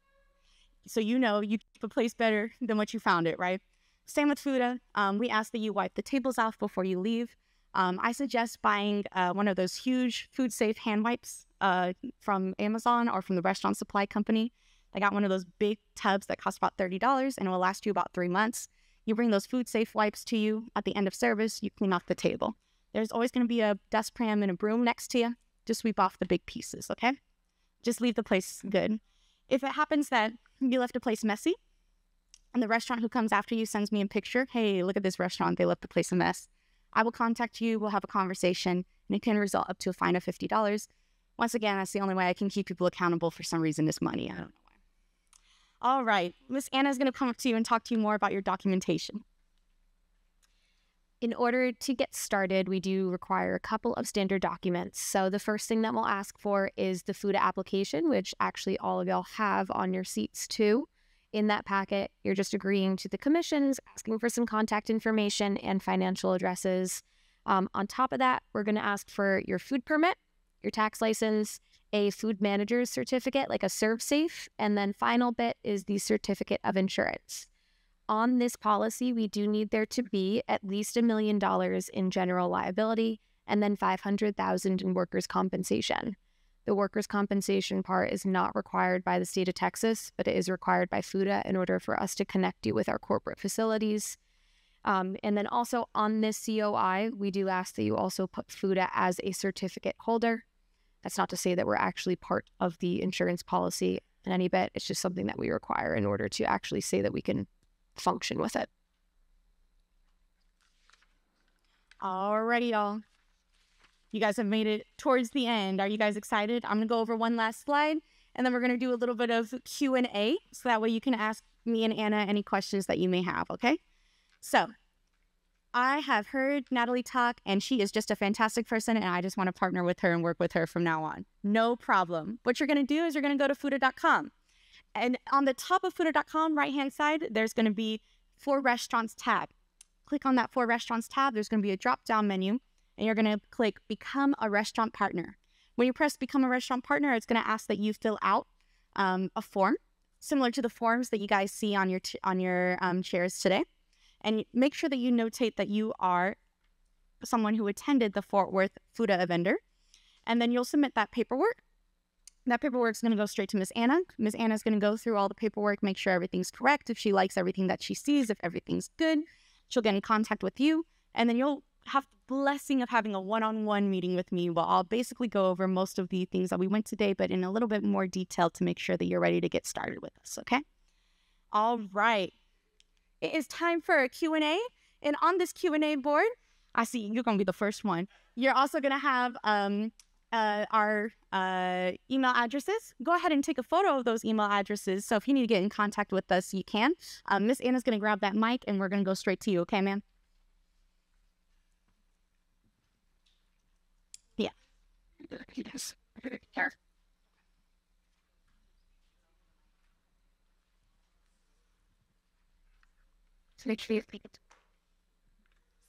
So you know you keep a place better than what you found it, right? Same with Fooda. Um, we ask that you wipe the tables off before you leave. Um, I suggest buying uh, one of those huge food safe hand wipes uh, from Amazon or from the restaurant supply company. I got one of those big tubs that cost about $30 and it will last you about three months. You bring those food safe wipes to you at the end of service, you clean off the table. There's always going to be a dustpan and a broom next to you just sweep off the big pieces, okay? Just leave the place good. If it happens that you left a place messy and the restaurant who comes after you sends me a picture, hey, look at this restaurant, they left the place a mess. I will contact you, we'll have a conversation, and it can result up to a fine of $50. Once again, that's the only way I can keep people accountable for some reason is money. I don't know why. All right, Miss Anna is going to come up to you and talk to you more about your documentation. In order to get started, we do require a couple of standard documents. So, the first thing that we'll ask for is the food application, which actually all of y'all have on your seats too. In that packet, you're just agreeing to the commissions, asking for some contact information and financial addresses. Um, on top of that, we're going to ask for your food permit, your tax license, a food manager's certificate, like a ServSafe, and then final bit is the certificate of insurance on this policy, we do need there to be at least a million dollars in general liability and then 500,000 in workers' compensation. The workers' compensation part is not required by the state of Texas, but it is required by Fooda in order for us to connect you with our corporate facilities. Um, and then also on this COI, we do ask that you also put Fooda as a certificate holder. That's not to say that we're actually part of the insurance policy in any bit. It's just something that we require in order to actually say that we can function with it. Alrighty, y'all. You guys have made it towards the end. Are you guys excited? I'm gonna go over one last slide, and then we're gonna do a little bit of Q and A, so that way you can ask me and Anna any questions that you may have. Okay. So, I have heard Natalie talk, and she is just a fantastic person, and I just want to partner with her and work with her from now on. No problem. What you're gonna do is you're gonna go to fooda.com, and on the top of fooda.com, right hand side, there's gonna be four restaurants tab click on that four restaurants tab, there's going to be a drop down menu and you're going to click become a restaurant partner. When you press become a restaurant partner, it's going to ask that you fill out um, a form similar to the forms that you guys see on your on your um, chairs today, and make sure that you notate that you are someone who attended the Fort Worth Fooda vendor, and then you'll submit that paperwork. That paperwork is going to go straight to Miss Anna. Miss Anna is going to go through all the paperwork, make sure everything's correct. If she likes everything that she sees, if everything's good, She'll get in contact with you, and then you'll have the blessing of having a one-on-one meeting with me where I'll basically go over most of the things that we went today, but in a little bit more detail to make sure that you're ready to get started with us, okay? All right. It is time for a Q&A, and on this Q&A board, I see you're going to be the first one. You're also going to have um, uh, our uh, email addresses. Go ahead and take a photo of those email addresses. So if you need to get in contact with us, you can. Um, Miss Anna's going to grab that mic and we're going to go straight to you. Okay, ma'am? Yes. Here.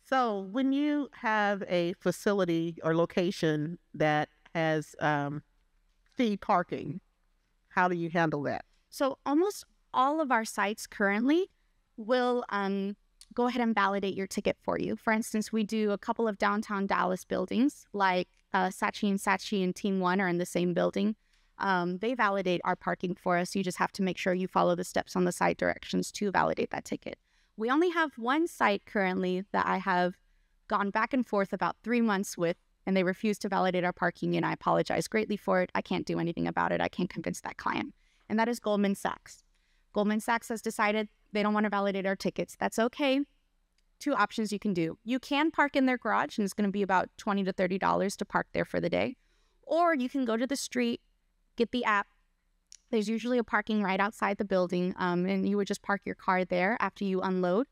So, when you have a facility or location that has um, fee parking, how do you handle that? So, almost all of our sites currently will um, go ahead and validate your ticket for you. For instance, we do a couple of downtown Dallas buildings, like uh, Saatchi and Saatchi and Team One are in the same building. Um, they validate our parking for us. You just have to make sure you follow the steps on the site directions to validate that ticket. We only have one site currently that I have gone back and forth about three months with, and they refuse to validate our parking. And I apologize greatly for it. I can't do anything about it. I can't convince that client. And that is Goldman Sachs. Goldman Sachs has decided they don't want to validate our tickets. That's okay. Two options you can do. You can park in their garage, and it's going to be about 20 to $30 to park there for the day. Or you can go to the street, get the app, there's usually a parking right outside the building, um, and you would just park your car there after you unload.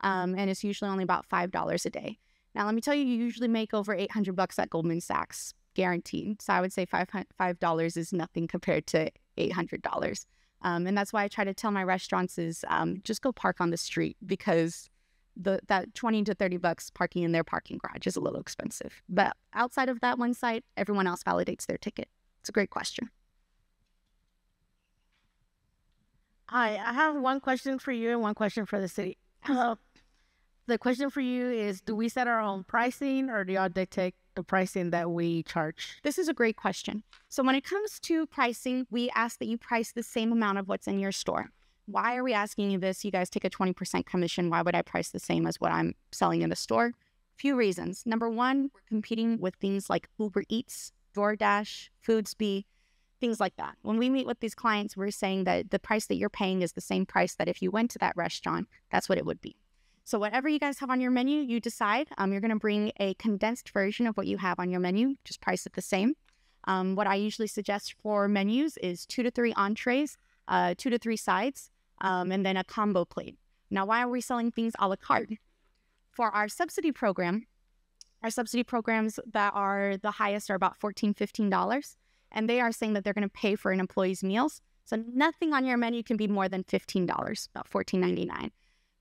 Um, and it's usually only about five dollars a day. Now, let me tell you, you usually make over eight hundred bucks at Goldman Sachs, guaranteed. So I would say five five dollars is nothing compared to eight hundred dollars. Um, and that's why I try to tell my restaurants is um, just go park on the street because the that 20 to 30 bucks parking in their parking garage is a little expensive. But outside of that one site, everyone else validates their ticket. It's a great question. Hi, I have one question for you and one question for the city. Uh, the question for you is Do we set our own pricing or do y'all dictate the pricing that we charge? This is a great question. So, when it comes to pricing, we ask that you price the same amount of what's in your store. Why are we asking you this? You guys take a 20% commission. Why would I price the same as what I'm selling in the store? Few reasons. Number one, we're competing with things like Uber Eats, DoorDash, Foodsby, things like that. When we meet with these clients, we're saying that the price that you're paying is the same price that if you went to that restaurant, that's what it would be. So, whatever you guys have on your menu, you decide. Um, you're going to bring a condensed version of what you have on your menu, just price it the same. Um, what I usually suggest for menus is two to three entrees, uh, two to three sides, um, and then a combo plate. Now, why are we selling things a la carte? For our subsidy program, our subsidy programs that are the highest are about $14, $15 and they are saying that they're going to pay for an employee's meals. So nothing on your menu can be more than $15, about $14.99.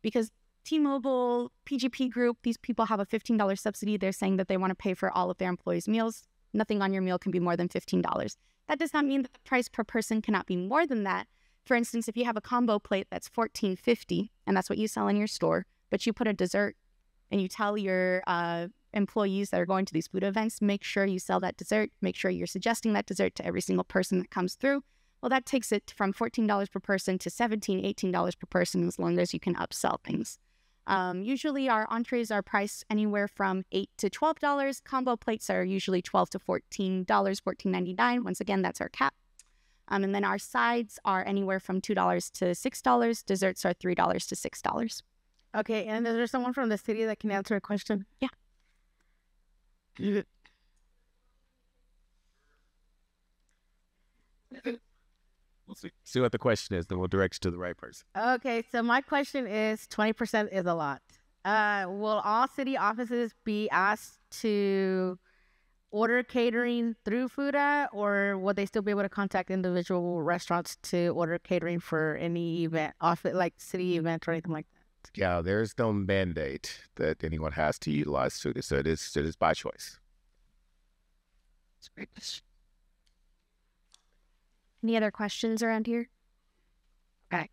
Because T-Mobile, PGP Group, these people have a $15 subsidy. They're saying that they want to pay for all of their employees' meals. Nothing on your meal can be more than $15. That does not mean that the price per person cannot be more than that. For instance, if you have a combo plate that's $14.50 and that's what you sell in your store, but you put a dessert and you tell your uh, employees that are going to these food events, make sure you sell that dessert, make sure you're suggesting that dessert to every single person that comes through. Well, that takes it from $14 per person to $17, $18 per person as long as you can upsell things. Um, usually our entrees are priced anywhere from 8 to $12. Combo plates are usually 12 to $14, $14.99. Once again, that's our cap. Um, and then our sides are anywhere from $2 to $6. Desserts are $3 to $6. Okay, and is there someone from the city that can answer a question? Yeah. We'll see. See what the question is, then we'll direct you to the right person. Okay, so my question is 20% is a lot. Uh, will all city offices be asked to order catering through Fooda, or will they still be able to contact individual restaurants to order catering for any event, off like city event or anything like that? Yeah, there's no mandate that anyone has to utilize Fooda, so it is it is by choice. Any other questions around here? Okay.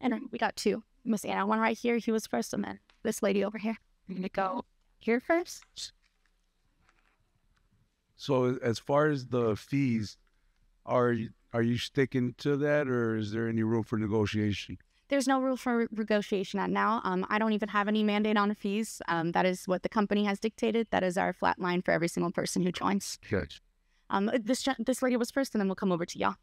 And we got two. Miss Anna, one right here. He was first, and then this lady over here. I'm gonna go here first. So as far as the fees, are are you sticking to that, or is there any room for negotiation? There's no room for negotiation at now. Um, I don't even have any mandate on fees. Um, that is what the company has dictated. That is our flat line for every single person who joins. Gotcha. Um, this this lady was first, and then we'll come over to y'all.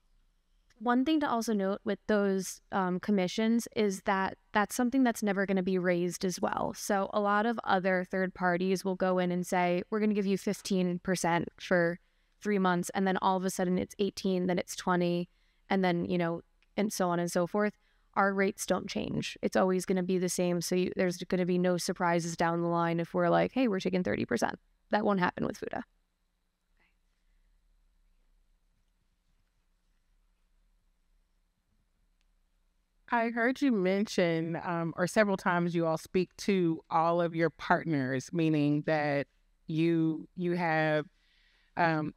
One thing to also note with those um, commissions is that that's something that's never going to be raised as well. So a lot of other third parties will go in and say, we're going to give you 15% for three months. And then all of a sudden it's 18, then it's 20, and then, you know, and so on and so forth. Our rates don't change. It's always going to be the same. So you, there's going to be no surprises down the line if we're like, hey, we're taking 30%. That won't happen with Fooda. I heard you mention, um, or several times you all speak to all of your partners, meaning that you you have um,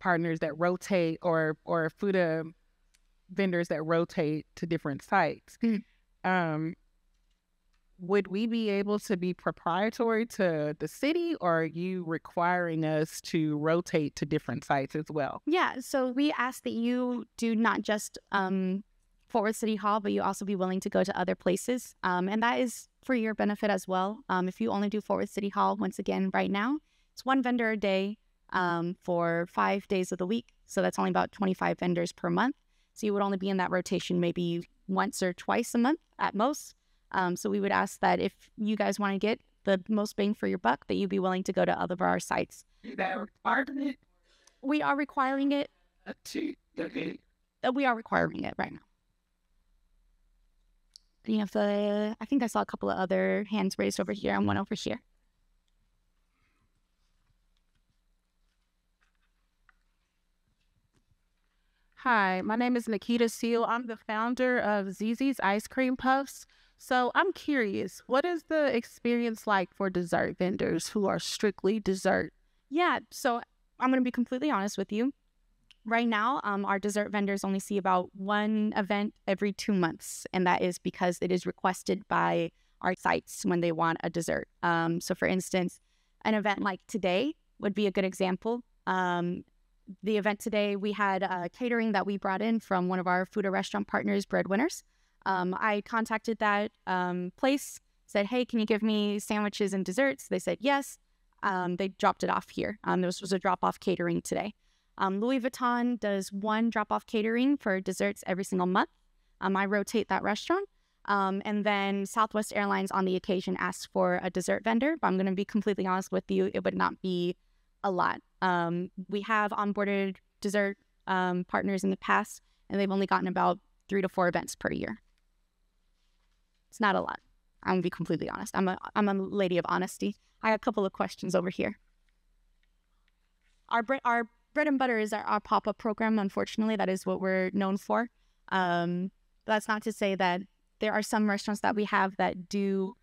partners that rotate or or food vendors that rotate to different sites. Um, would we be able to be proprietary to the city, or are you requiring us to rotate to different sites as well? Yeah, so we ask that you do not just um, Fort Worth City Hall, but you also be willing to go to other places. Um, and that is for your benefit as well. Um, if you only do Fort Worth City Hall, once again, right now, it's one vendor a day um, for five days of the week. So that's only about 25 vendors per month. So you would only be in that rotation maybe once or twice a month at most. Um, so we would ask that if you guys want to get the most bang for your buck, that you be willing to go to other of our sites. That we are requiring it. Uh, We are requiring it right now. You have the, I think I saw a couple of other hands raised over here and one over here. Hi, my name is Nikita Seal. I'm the founder of ZZ's Ice Cream Puffs. So I'm curious, what is the experience like for dessert vendors who are strictly dessert? Yeah, so I'm going to be completely honest with you. Right now, um, our dessert vendors only see about one event every two months, and that is because it is requested by our sites when they want a dessert. Um, so, for instance, an event like today would be a good example. Um, the event today, we had uh, catering that we brought in from one of our food or restaurant partners, Breadwinners. Um, I contacted that um, place, said, "Hey, can you give me sandwiches and desserts?" They said yes. Um, they dropped it off here. Um, this was a drop-off catering today. Um, Louis Vuitton does one drop-off catering for desserts every single month. Um, I rotate that restaurant. Um, and then Southwest Airlines on the occasion asks for a dessert vendor, but I'm going to be completely honest with you, it would not be a lot. Um, we have onboarded dessert um, partners in the past, and they've only gotten about three to four events per year. It's not a lot. I'm gonna be completely honest. I'm a I'm a lady of honesty. I have a couple of questions over here. Our our bread and butter is our, our pop up program. Unfortunately, that is what we're known for. Um, that's not to say that there are some restaurants that we have that do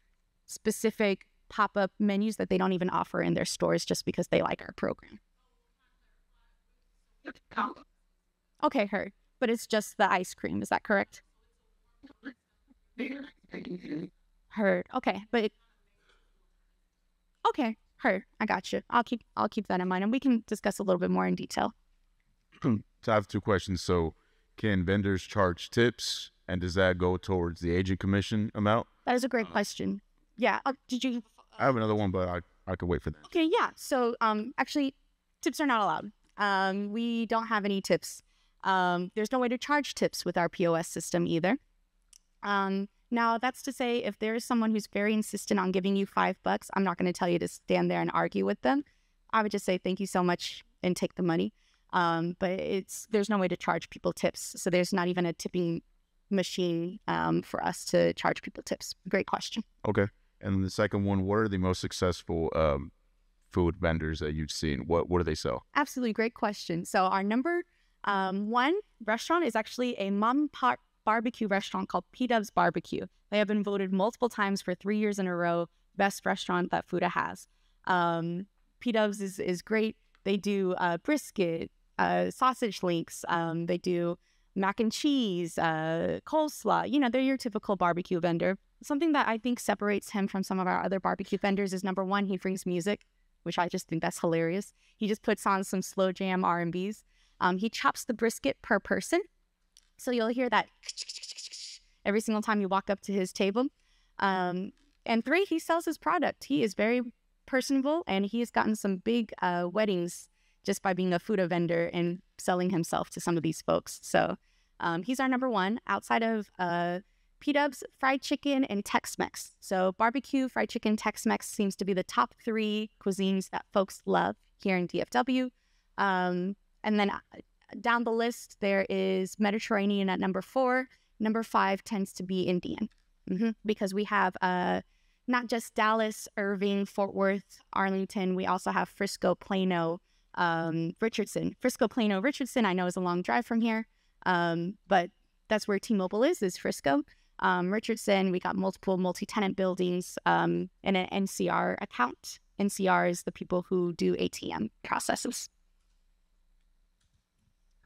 specific pop up menus that they don't even offer in their stores just because they like our program. Okay, heard. But it's just the ice cream. Is that correct? Heard. Okay, but it, okay, Her, I got you. I'll keep I'll keep that in mind, and we can discuss a little bit more in detail. so I have two questions. So, can vendors charge tips, and does that go towards the agent commission amount? That is a great question. Yeah. Uh, did you? I have another one, but I I could wait for that. Okay. Yeah. So, um, actually, tips are not allowed. Um, we don't have any tips. Um, there's no way to charge tips with our POS system either. Um, now, that's to say, if there is someone who's very insistent on giving you five bucks, I'm not going to tell you to stand there and argue with them. I would just say thank you so much and take the money. Um, but it's there's no way to charge people tips, so there's not even a tipping machine um, for us to charge people tips. Great question. Okay. And the second one, what are the most successful um, food vendors that you've seen? What what do they sell? Absolutely great question. So our number um, one restaurant is actually a mom pop barbecue restaurant called P Dubs Barbecue. They have been voted multiple times for three years in a row best restaurant that Fooda has. Um, P Dubs is is great. They do uh, brisket, uh, sausage links. Um, they do mac and cheese, uh, coleslaw. You know, they're your typical barbecue vendor. Something that I think separates him from some of our other barbecue vendors is number one, he brings music, which I just think that's hilarious. He just puts on some slow jam R and B's. Um, he chops the brisket per person, so you'll hear that every single time you walk up to his table. Um, and three, he sells his product. He is very personable, and he has gotten some big uh, weddings just by being a food vendor and selling himself to some of these folks. So um, he's our number one outside of uh, P Dubs, fried chicken, and Tex Mex. So barbecue, fried chicken, Tex Mex seems to be the top three cuisines that folks love here in DFW. Um, and then uh, down the list, there is Mediterranean at number four. Number five tends to be Indian mm-hmm. because we have uh, not just Dallas, Irving, Fort Worth, Arlington. We also have Frisco, Plano, um, Richardson. Frisco, Plano, Richardson, I know is a long drive from here, um, but that's where T Mobile is, is Frisco. Um, Richardson, we got multiple multi tenant buildings um, and an NCR account. NCR is the people who do ATM processes.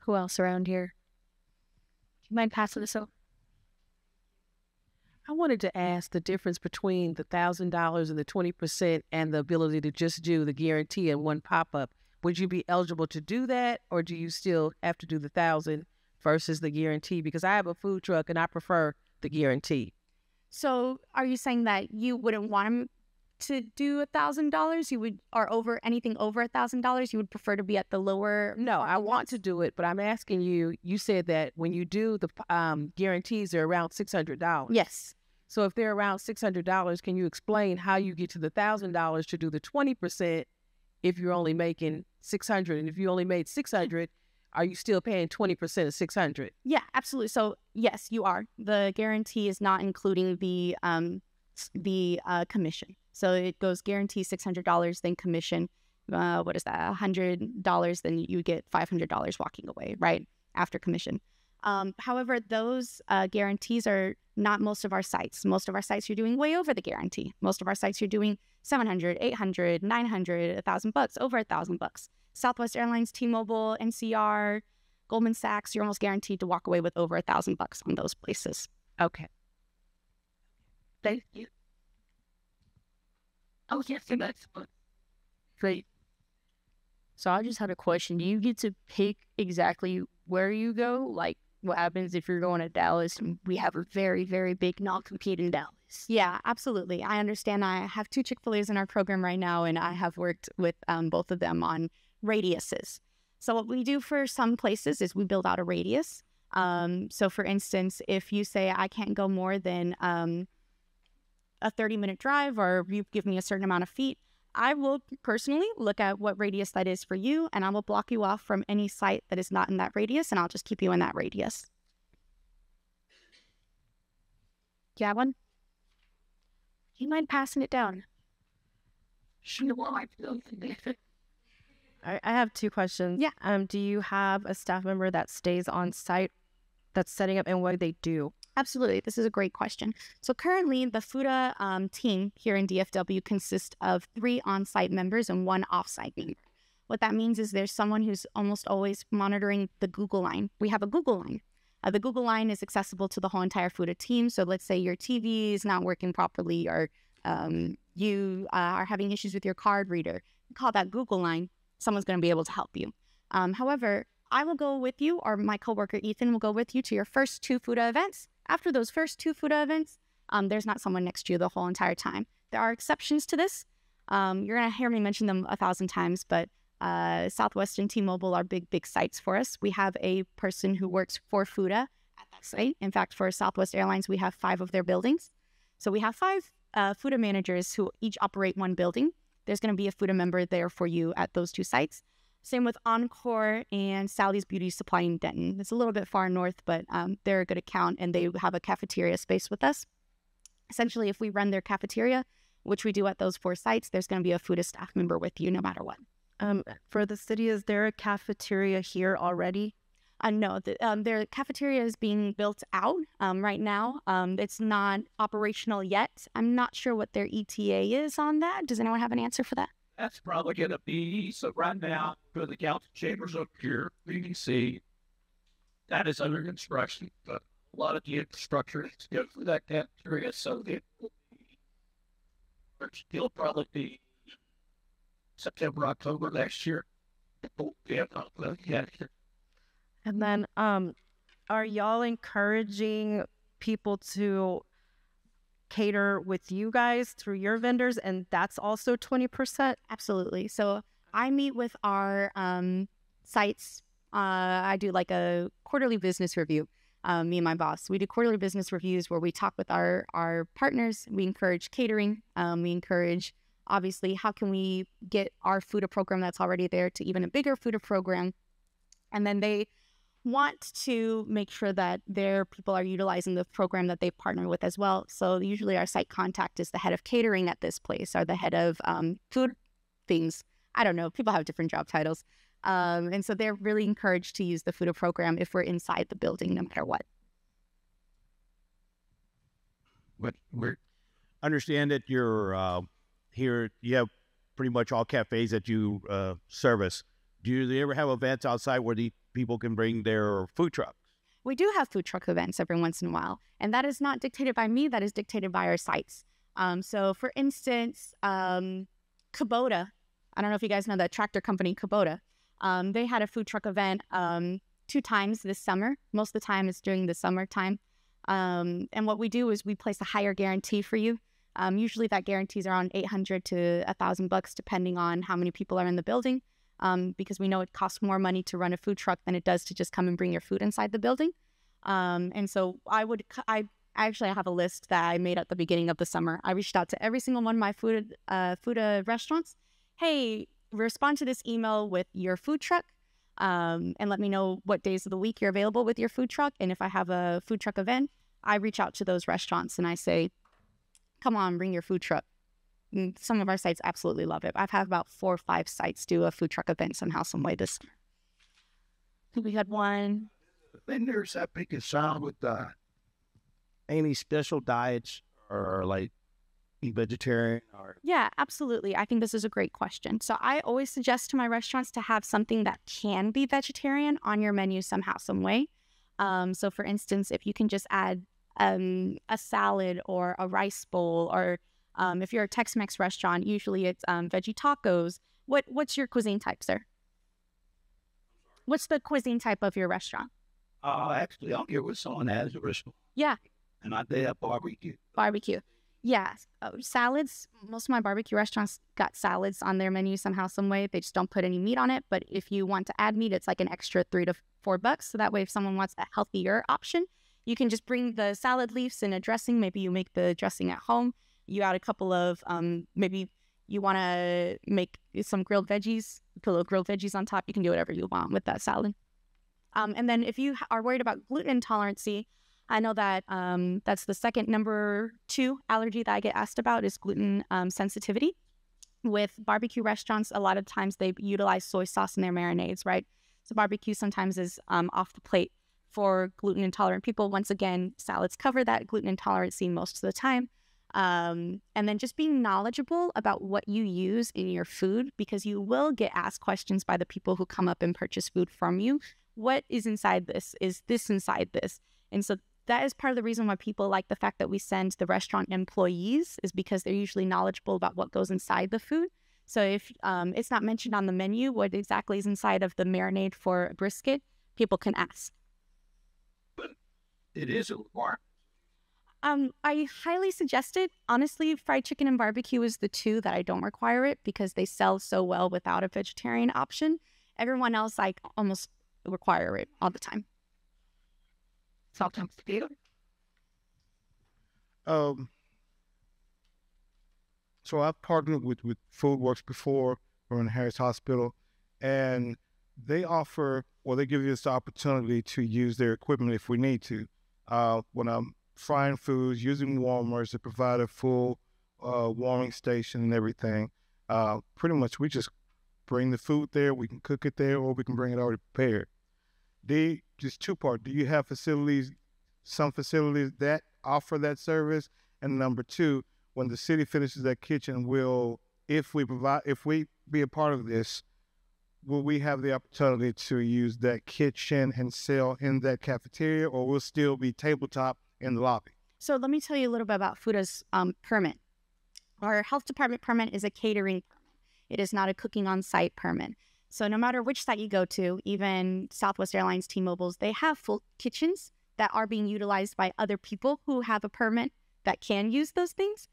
Who else around here? Do you mind passing this over? I wanted to ask the difference between the thousand dollars and the twenty percent and the ability to just do the guarantee in one pop up. Would you be eligible to do that, or do you still have to do the thousand versus the guarantee? Because I have a food truck and I prefer the guarantee. So, are you saying that you wouldn't want him to do a thousand dollars? You would, or over anything over a thousand dollars, you would prefer to be at the lower? No, I want to do it, but I'm asking you. You said that when you do the um, guarantees, they're around six hundred dollars. Yes. So if they're around six hundred dollars, can you explain how you get to the thousand dollars to do the twenty percent if you're only making six hundred, and if you only made six hundred, are you still paying twenty percent of six hundred? Yeah, absolutely. So yes, you are. The guarantee is not including the um the uh, commission. So it goes guarantee six hundred dollars, then commission. Uh, what is that? hundred dollars, then you get five hundred dollars walking away, right after commission. Um, however, those uh, guarantees are not most of our sites. Most of our sites you're doing way over the guarantee. Most of our sites you're doing 700, 800, 900, 1000 bucks, over a 1000 bucks. Southwest Airlines, T-Mobile, NCR, Goldman Sachs, you're almost guaranteed to walk away with over a 1000 bucks on those places. Okay. Thank you. Oh, yes, that's great. So I just had a question. Do you get to pick exactly where you go? Like what happens if you're going to Dallas and we have a very, very big non compete in Dallas? Yeah, absolutely. I understand. I have two Chick fil A's in our program right now, and I have worked with um, both of them on radiuses. So, what we do for some places is we build out a radius. Um, so, for instance, if you say I can't go more than um, a 30 minute drive or you give me a certain amount of feet, I will personally look at what radius that is for you and I will block you off from any site that is not in that radius and I'll just keep you in that radius. Do you have one? Do you mind passing it down? I, I have two questions. Yeah. Um, do you have a staff member that stays on site that's setting up and what do they do? Absolutely. This is a great question. So currently, the Fooda um, team here in DFW consists of three on-site members and one off-site member. What that means is there's someone who's almost always monitoring the Google line. We have a Google line. Uh, the Google line is accessible to the whole entire Fooda team. So let's say your TV is not working properly or um, you uh, are having issues with your card reader, call that Google line. Someone's going to be able to help you. Um, however, I will go with you, or my coworker Ethan will go with you to your first two Fooda events. After those first two Fooda events, um, there's not someone next to you the whole entire time. There are exceptions to this. Um, you're going to hear me mention them a thousand times, but uh, Southwest and T-Mobile are big, big sites for us. We have a person who works for Fooda at that site. In fact, for Southwest Airlines, we have five of their buildings. So we have five uh, Fooda managers who each operate one building. There's going to be a Fooda member there for you at those two sites. Same with Encore and Sally's Beauty Supply in Denton. It's a little bit far north, but um, they're a good account and they have a cafeteria space with us. Essentially, if we run their cafeteria, which we do at those four sites, there's going to be a Fooda staff member with you no matter what. Um, for the city, is there a cafeteria here already? Uh, no, the, um, their cafeteria is being built out um, right now. Um, it's not operational yet. I'm not sure what their ETA is on that. Does anyone have an answer for that? That's probably going to be so. Right now, for the council chambers up here, BBC, that is under construction, but a lot of the infrastructure is good for that cafeteria, so it will still probably be September, October next year. Yeah. And then, um, are y'all encouraging people to cater with you guys through your vendors, and that's also twenty percent? Absolutely. So I meet with our um, sites. Uh, I do like a quarterly business review. Um, me and my boss, we do quarterly business reviews where we talk with our our partners. We encourage catering. Um, we encourage obviously how can we get our Fooda program that's already there to even a bigger Fooda program, and then they want to make sure that their people are utilizing the program that they partner with as well. So usually our site contact is the head of catering at this place or the head of um, food things. I don't know. People have different job titles. Um, and so they're really encouraged to use the Fooda program if we're inside the building, no matter what. But we're understand that you're uh, here. You have pretty much all cafes that you uh, service. Do you ever have events outside where the people can bring their food trucks? We do have food truck events every once in a while, and that is not dictated by me. That is dictated by our sites. Um, so, for instance, um, Kubota. I don't know if you guys know that tractor company Kubota. Um, they had a food truck event um, two times this summer. Most of the time it's during the summertime. Um, and what we do is we place a higher guarantee for you. Um, usually that guarantee is around 800 to 1,000 bucks, depending on how many people are in the building um, because we know it costs more money to run a food truck than it does to just come and bring your food inside the building. Um, and so I would, I actually I have a list that I made at the beginning of the summer. I reached out to every single one of my food, uh, food uh, restaurants. Hey, respond to this email with your food truck. Um, and let me know what days of the week you're available with your food truck. And if I have a food truck event, I reach out to those restaurants and I say, come on, bring your food truck. And some of our sites absolutely love it. I've had about four or five sites do a food truck event somehow, some way this summer. I think we had one. Then there's that big sound with uh, Any special diets or like vegetarian or Yeah, absolutely. I think this is a great question. So I always suggest to my restaurants to have something that can be vegetarian on your menu somehow, some way. Um, so for instance, if you can just add um, a salad or a rice bowl, or um, if you're a Tex-Mex restaurant, usually it's um, veggie tacos. What what's your cuisine type, sir? What's the cuisine type of your restaurant? uh, actually, I'll get with someone that has a restaurant, Yeah, and I did a barbecue. barbecue. Yeah, uh, salads. Most of my barbecue restaurants got salads on their menu somehow, some way. They just don't put any meat on it. But if you want to add meat, it's like an extra three to four bucks. So that way, if someone wants a healthier option, you can just bring the salad leaves and a dressing. Maybe you make the dressing at home. You add a couple of um, maybe you want to make some grilled veggies, put a little grilled veggies on top. You can do whatever you want with that salad. Um, and then if you are worried about gluten intolerancy, I know that um, that's the second number two allergy that I get asked about is gluten um, sensitivity. With barbecue restaurants, a lot of times they utilize soy sauce in their marinades, right? So barbecue sometimes is um, off the plate for gluten intolerant people. Once again, salads cover that gluten intolerancy most of the time. Um, and then just being knowledgeable about what you use in your food because you will get asked questions by the people who come up and purchase food from you. What is inside this? Is this inside this? And so that is part of the reason why people like the fact that we send the restaurant employees is because they're usually knowledgeable about what goes inside the food. So if um, it's not mentioned on the menu what exactly is inside of the marinade for brisket, people can ask. But it is a requirement. Um, I highly suggest it. Honestly, fried chicken and barbecue is the two that I don't require it because they sell so well without a vegetarian option. Everyone else, I almost require it all the time. Together. Um, so I've partnered with with FoodWorks before, or in Harris Hospital, and they offer or they give us the opportunity to use their equipment if we need to. Uh, when I'm frying foods, using warmers to provide a full uh, warming station and everything, uh, pretty much we just bring the food there. We can cook it there, or we can bring it already prepared. D, just two part. Do you have facilities, some facilities that offer that service? And number two, when the city finishes that kitchen, will if we provide, if we be a part of this, will we have the opportunity to use that kitchen and sell in that cafeteria, or will still be tabletop in the lobby? So let me tell you a little bit about Fooda's um, permit. Our health department permit is a catering permit. It is not a cooking on site permit. So no matter which site you go to, even Southwest Airlines, T-Mobile's, they have full kitchens that are being utilized by other people who have a permit that can use those things.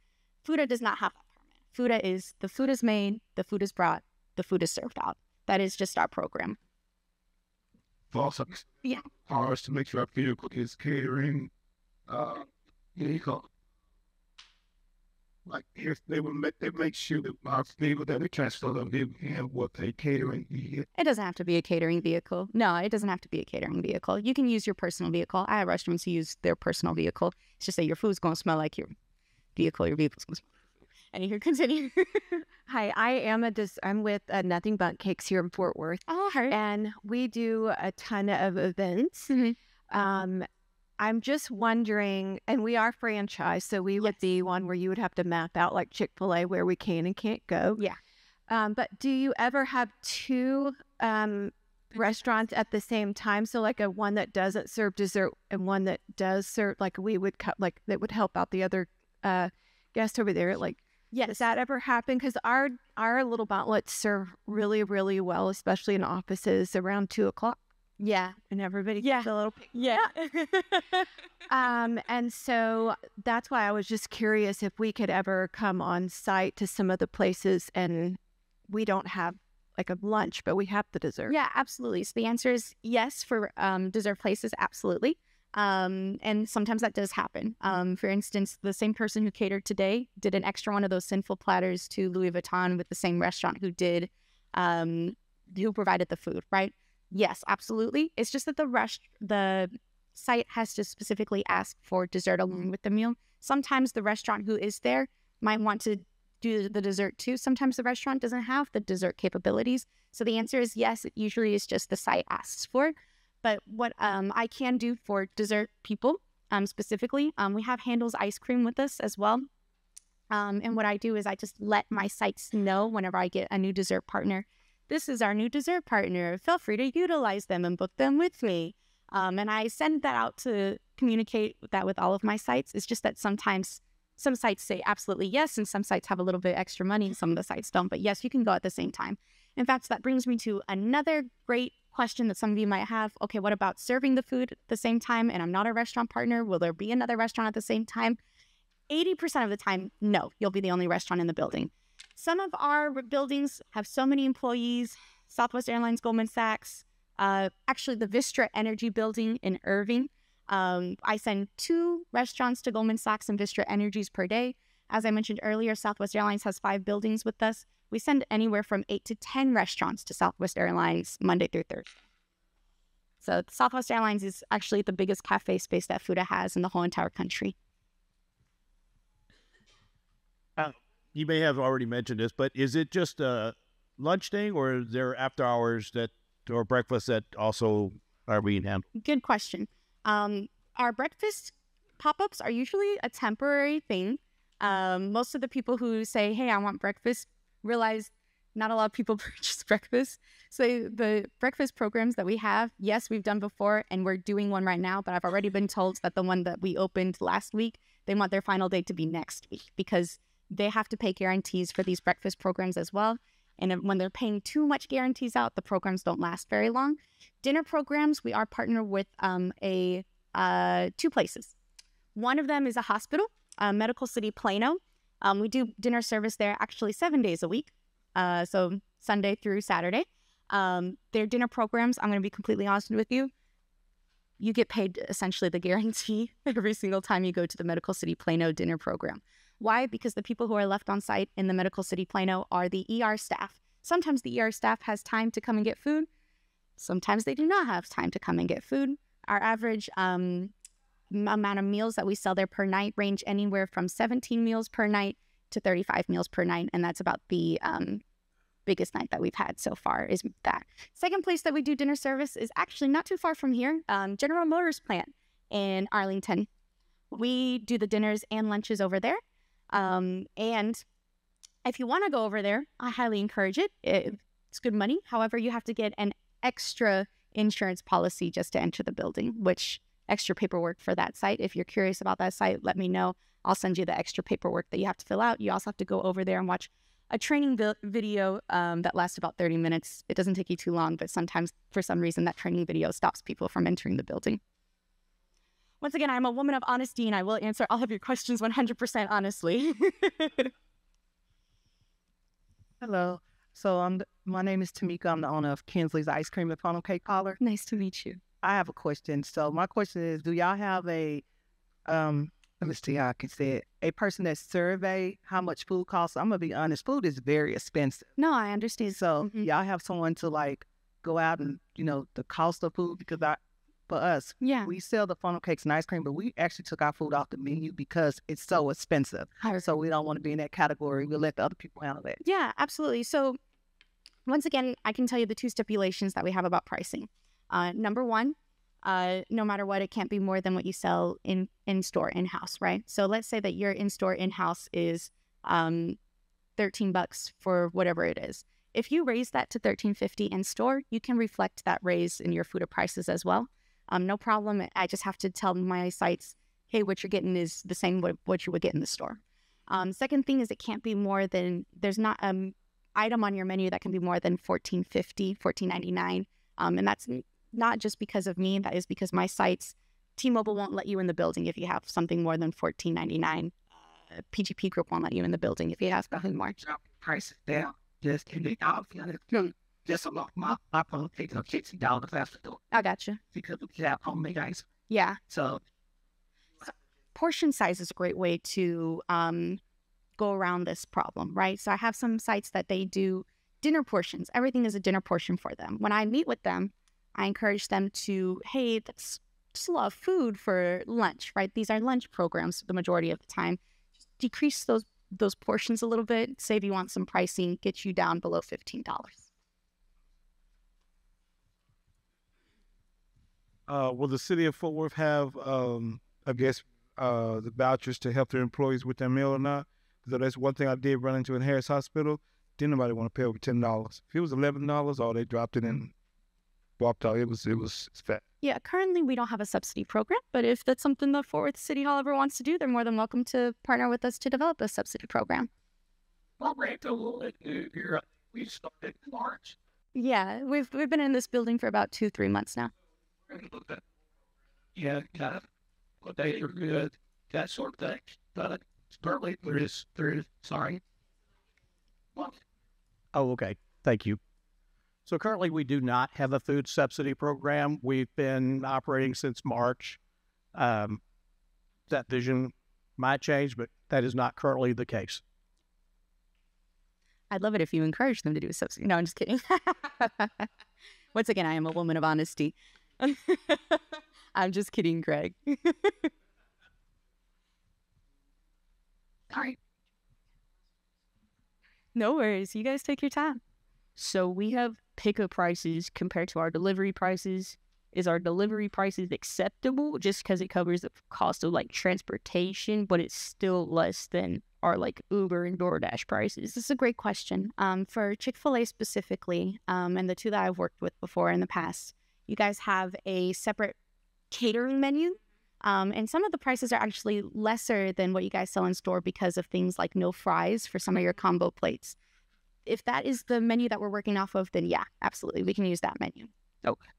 Fooda does not have that permit. FUDA is the food is made, the food is brought, the food is served out. That is just our program. Also, Yeah. ours to make sure our vehicle is catering, uh, vehicle. Like if they would make, they make sure that our vehicle that we transfer them, they have what they catering need. It doesn't have to be a catering vehicle. No, it doesn't have to be a catering vehicle. You can use your personal vehicle. I have restaurants who use their personal vehicle. It's just that your food's going to smell like your vehicle. Your vehicle's going to smell. And you can continue. Hi, I am a dis- I'm with uh, Nothing But Cakes here in Fort Worth. Oh, her. And we do a ton of events. Um, I'm just wondering, and we are franchised, so we would be one where you would have to map out like Chick Fil A where we can and can't go. Yeah. Um, but do you ever have two um, restaurants at the same time? So like a one that doesn't serve dessert and one that does serve, like we would cut, like that would help out the other uh, guest over there. Like, yes, does that ever happen? Because our our little outlets serve really really well, especially in offices around two o'clock. Yeah, and everybody Yeah. gets a little. Yeah. Um, and so that's why I was just curious if we could ever come on site to some of the places and we don't have like a lunch, but we have the dessert. Yeah, absolutely. So the answer is yes for um, dessert places, absolutely. Um, and sometimes that does happen. Um, for instance, the same person who catered today did an extra one of those sinful platters to Louis Vuitton with the same restaurant who did, um, who provided the food, right? Yes, absolutely. It's just that the rest, the site has to specifically ask for dessert along with the meal. Sometimes the restaurant who is there might want to do the dessert too. Sometimes the restaurant doesn't have the dessert capabilities. So the answer is yes. It usually is just the site asks for. But what um, I can do for dessert people um, specifically, um, we have Handel's ice cream with us as well. Um, and what I do is I just let my sites know whenever I get a new dessert partner. This is our new dessert partner. Feel free to utilize them and book them with me. Um, and I send that out to communicate that with all of my sites. It's just that sometimes some sites say absolutely yes, and some sites have a little bit extra money, and some of the sites don't. But yes, you can go at the same time. In fact, that brings me to another great question that some of you might have. Okay, what about serving the food at the same time? And I'm not a restaurant partner. Will there be another restaurant at the same time? 80% of the time, no, you'll be the only restaurant in the building. Some of our buildings have so many employees Southwest Airlines, Goldman Sachs, uh, actually, the Vistra Energy building in Irving. Um, I send two restaurants to Goldman Sachs and Vistra Energies per day. As I mentioned earlier, Southwest Airlines has five buildings with us. We send anywhere from eight to 10 restaurants to Southwest Airlines Monday through Thursday. So, Southwest Airlines is actually the biggest cafe space that Fooda has in the whole entire country. You may have already mentioned this, but is it just a lunch thing, or is there after hours that or breakfast that also are being handled? Good question. Um, our breakfast pop ups are usually a temporary thing. Um, most of the people who say, Hey, I want breakfast, realize not a lot of people purchase breakfast. So the breakfast programs that we have, yes, we've done before and we're doing one right now, but I've already been told that the one that we opened last week, they want their final date to be next week because they have to pay guarantees for these breakfast programs as well. And when they're paying too much guarantees out, the programs don't last very long. Dinner programs, we are partnered with um, a uh, two places. One of them is a hospital, uh, Medical City Plano. Um, we do dinner service there actually seven days a week, uh, so Sunday through Saturday. Um, their dinner programs, I'm going to be completely honest with you, you get paid essentially the guarantee every single time you go to the Medical City Plano dinner program. Why? Because the people who are left on site in the Medical City Plano are the ER staff. Sometimes the ER staff has time to come and get food. Sometimes they do not have time to come and get food. Our average um, amount of meals that we sell there per night range anywhere from 17 meals per night to 35 meals per night. And that's about the um, biggest night that we've had so far is that. Second place that we do dinner service is actually not too far from here, um, General Motors plant in Arlington. We do the dinners and lunches over there. Um, and if you want to go over there, I highly encourage it. it. It's good money. However, you have to get an extra insurance policy just to enter the building, which extra paperwork for that site. If you're curious about that site, let me know. I'll send you the extra paperwork that you have to fill out. You also have to go over there and watch a training vi- video um, that lasts about 30 minutes. It doesn't take you too long, but sometimes for some reason that training video stops people from entering the building. Once again, I'm a woman of honesty and I will answer all of your questions 100% honestly. Hello. So I'm my name is Tamika. I'm the owner of Kinsley's Ice Cream and Funnel Cake Parlor. Nice to meet you. I have a question. So my question is, do y'all have a um let me see how I can say it. A person that survey how much food costs. I'm gonna be honest, food is very expensive. No, I understand. So Mm-hmm. y'all have someone to like go out and you know the cost of food because I for us, yeah, we sell the funnel cakes and ice cream, but we actually took our food off the menu because it's so expensive. So we don't want to be in that category. We let the other people handle it. Yeah, absolutely. So, once again, I can tell you the two stipulations that we have about pricing. Uh, number one, uh, no matter what, it can't be more than what you sell in in store in house, right? So let's say that your in store in house is um, thirteen bucks for whatever it is. If you raise that to thirteen fifty in store, you can reflect that raise in your food prices as well. Um, no problem. I just have to tell my sites, hey, what you're getting is the same what, what you would get in the store. Um, second thing is it can't be more than there's not an item on your menu that can be more than fourteen fifty, fourteen ninety nine, um, and that's not just because of me. That is because my sites, T-Mobile won't let you in the building if you have something more than fourteen ninety nine. Uh, PGP Group won't let you in the building if you have something more. price down. Just just a lot my my phone takes a sixty dollars faster though I gotcha. because we have homemade ice. Yeah. So portion size is a great way to um, go around this problem, right? So I have some sites that they do dinner portions. Everything is a dinner portion for them. When I meet with them, I encourage them to, hey, that's just a lot of food for lunch, right? These are lunch programs the majority of the time. Just decrease those those portions a little bit. Say if you want some pricing, get you down below fifteen dollars. Uh, will the city of Fort Worth have, um, I guess, uh, the vouchers to help their employees with their meal or not? Because that's one thing I did run into in Harris Hospital. Didn't nobody want to pay over ten dollars. If it was eleven dollars, oh, they dropped it and walked out. It was it was fat. Yeah, currently we don't have a subsidy program, but if that's something the Fort Worth City Hall ever wants to do, they're more than welcome to partner with us to develop a subsidy program. well, we're a little bit new here. We started in March. Yeah, we've we've been in this building for about two, three months now. We're gonna yeah, kind of what they are good, that sort of thing. But certainly there is there is sorry. Well, Oh, okay. Thank you. So currently, we do not have a food subsidy program. We've been operating since March. Um, that vision might change, but that is not currently the case. I'd love it if you encourage them to do a subsidy. No, I'm just kidding. Once again, I am a woman of honesty. I'm just kidding, Greg. All right. No worries. You guys take your time. So we have pickup prices compared to our delivery prices. is our delivery prices acceptable just because it covers the cost of like transportation, but it's still less than our like Uber and DoorDash prices? This is a great question. Um, for Chick fil A specifically, um, and the two that I've worked with before in the past, you guys have a separate catering menu. Um, and some of the prices are actually lesser than what you guys sell in store because of things like no fries for some of your combo plates. If that is the menu that we're working off of, then yeah, absolutely, we can use that menu. Okay.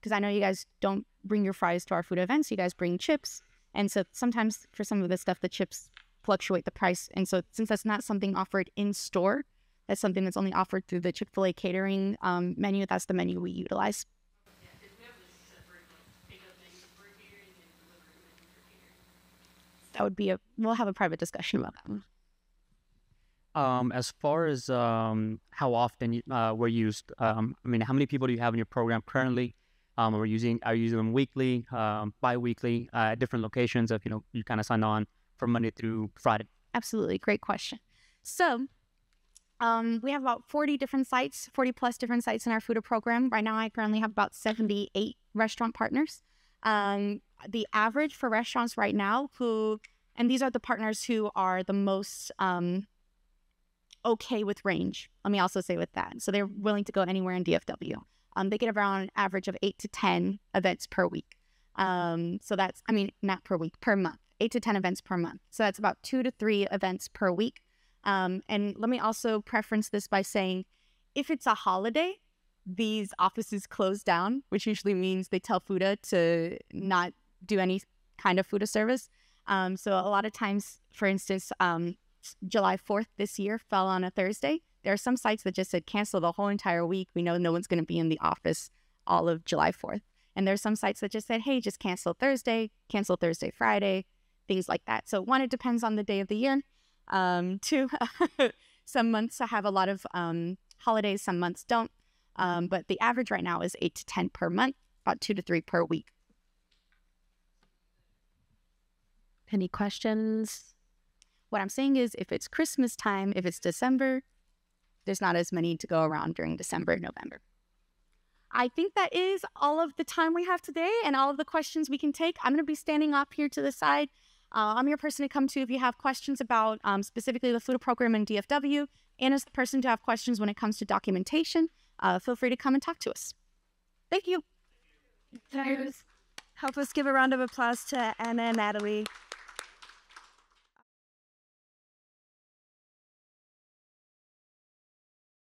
Because I know you guys don't bring your fries to our food events, you guys bring chips. And so sometimes for some of this stuff, the chips fluctuate the price. And so since that's not something offered in store, that's something that's only offered through the Chick fil A catering um, menu. That's the menu we utilize. That would be a, we'll have a private discussion about that one. Um, as far as um, how often uh, we're used, um, I mean, how many people do you have in your program currently? Um, are using are you using them weekly, um, bi-weekly, uh, at different locations? If you know you kind of sign on from Monday through Friday. Absolutely. Great question. So, um, we have about 40 different sites, 40 plus different sites in our food program. Right now, I currently have about 78 restaurant partners. Um, the average for restaurants right now, who, and these are the partners who are the most um, okay with range. Let me also say with that. So, they're willing to go anywhere in DFW. Um, they get around an average of eight to 10 events per week. Um, so, that's, I mean, not per week, per month eight to 10 events per month. So that's about two to three events per week. Um, and let me also preference this by saying if it's a holiday, these offices close down, which usually means they tell Fooda to not do any kind of Fooda service. Um, so a lot of times, for instance, um, July 4th this year fell on a Thursday. There are some sites that just said cancel the whole entire week. We know no one's going to be in the office all of July 4th. And there's some sites that just said, hey, just cancel Thursday, cancel Thursday, Friday, things like that. So one, it depends on the day of the year. Um, two, some months I have a lot of um, holidays, some months don't. Um, but the average right now is eight to 10 per month, about two to three per week. Any questions? What I'm saying is if it's Christmas time, if it's December, there's not as many to go around during December and November. I think that is all of the time we have today and all of the questions we can take. I'm going to be standing up here to the side. Uh, I'm your person to come to if you have questions about um, specifically the food program in DFW. and as the person to have questions when it comes to documentation. Uh, feel free to come and talk to us. Thank you. Help us give a round of applause to Anna and Natalie.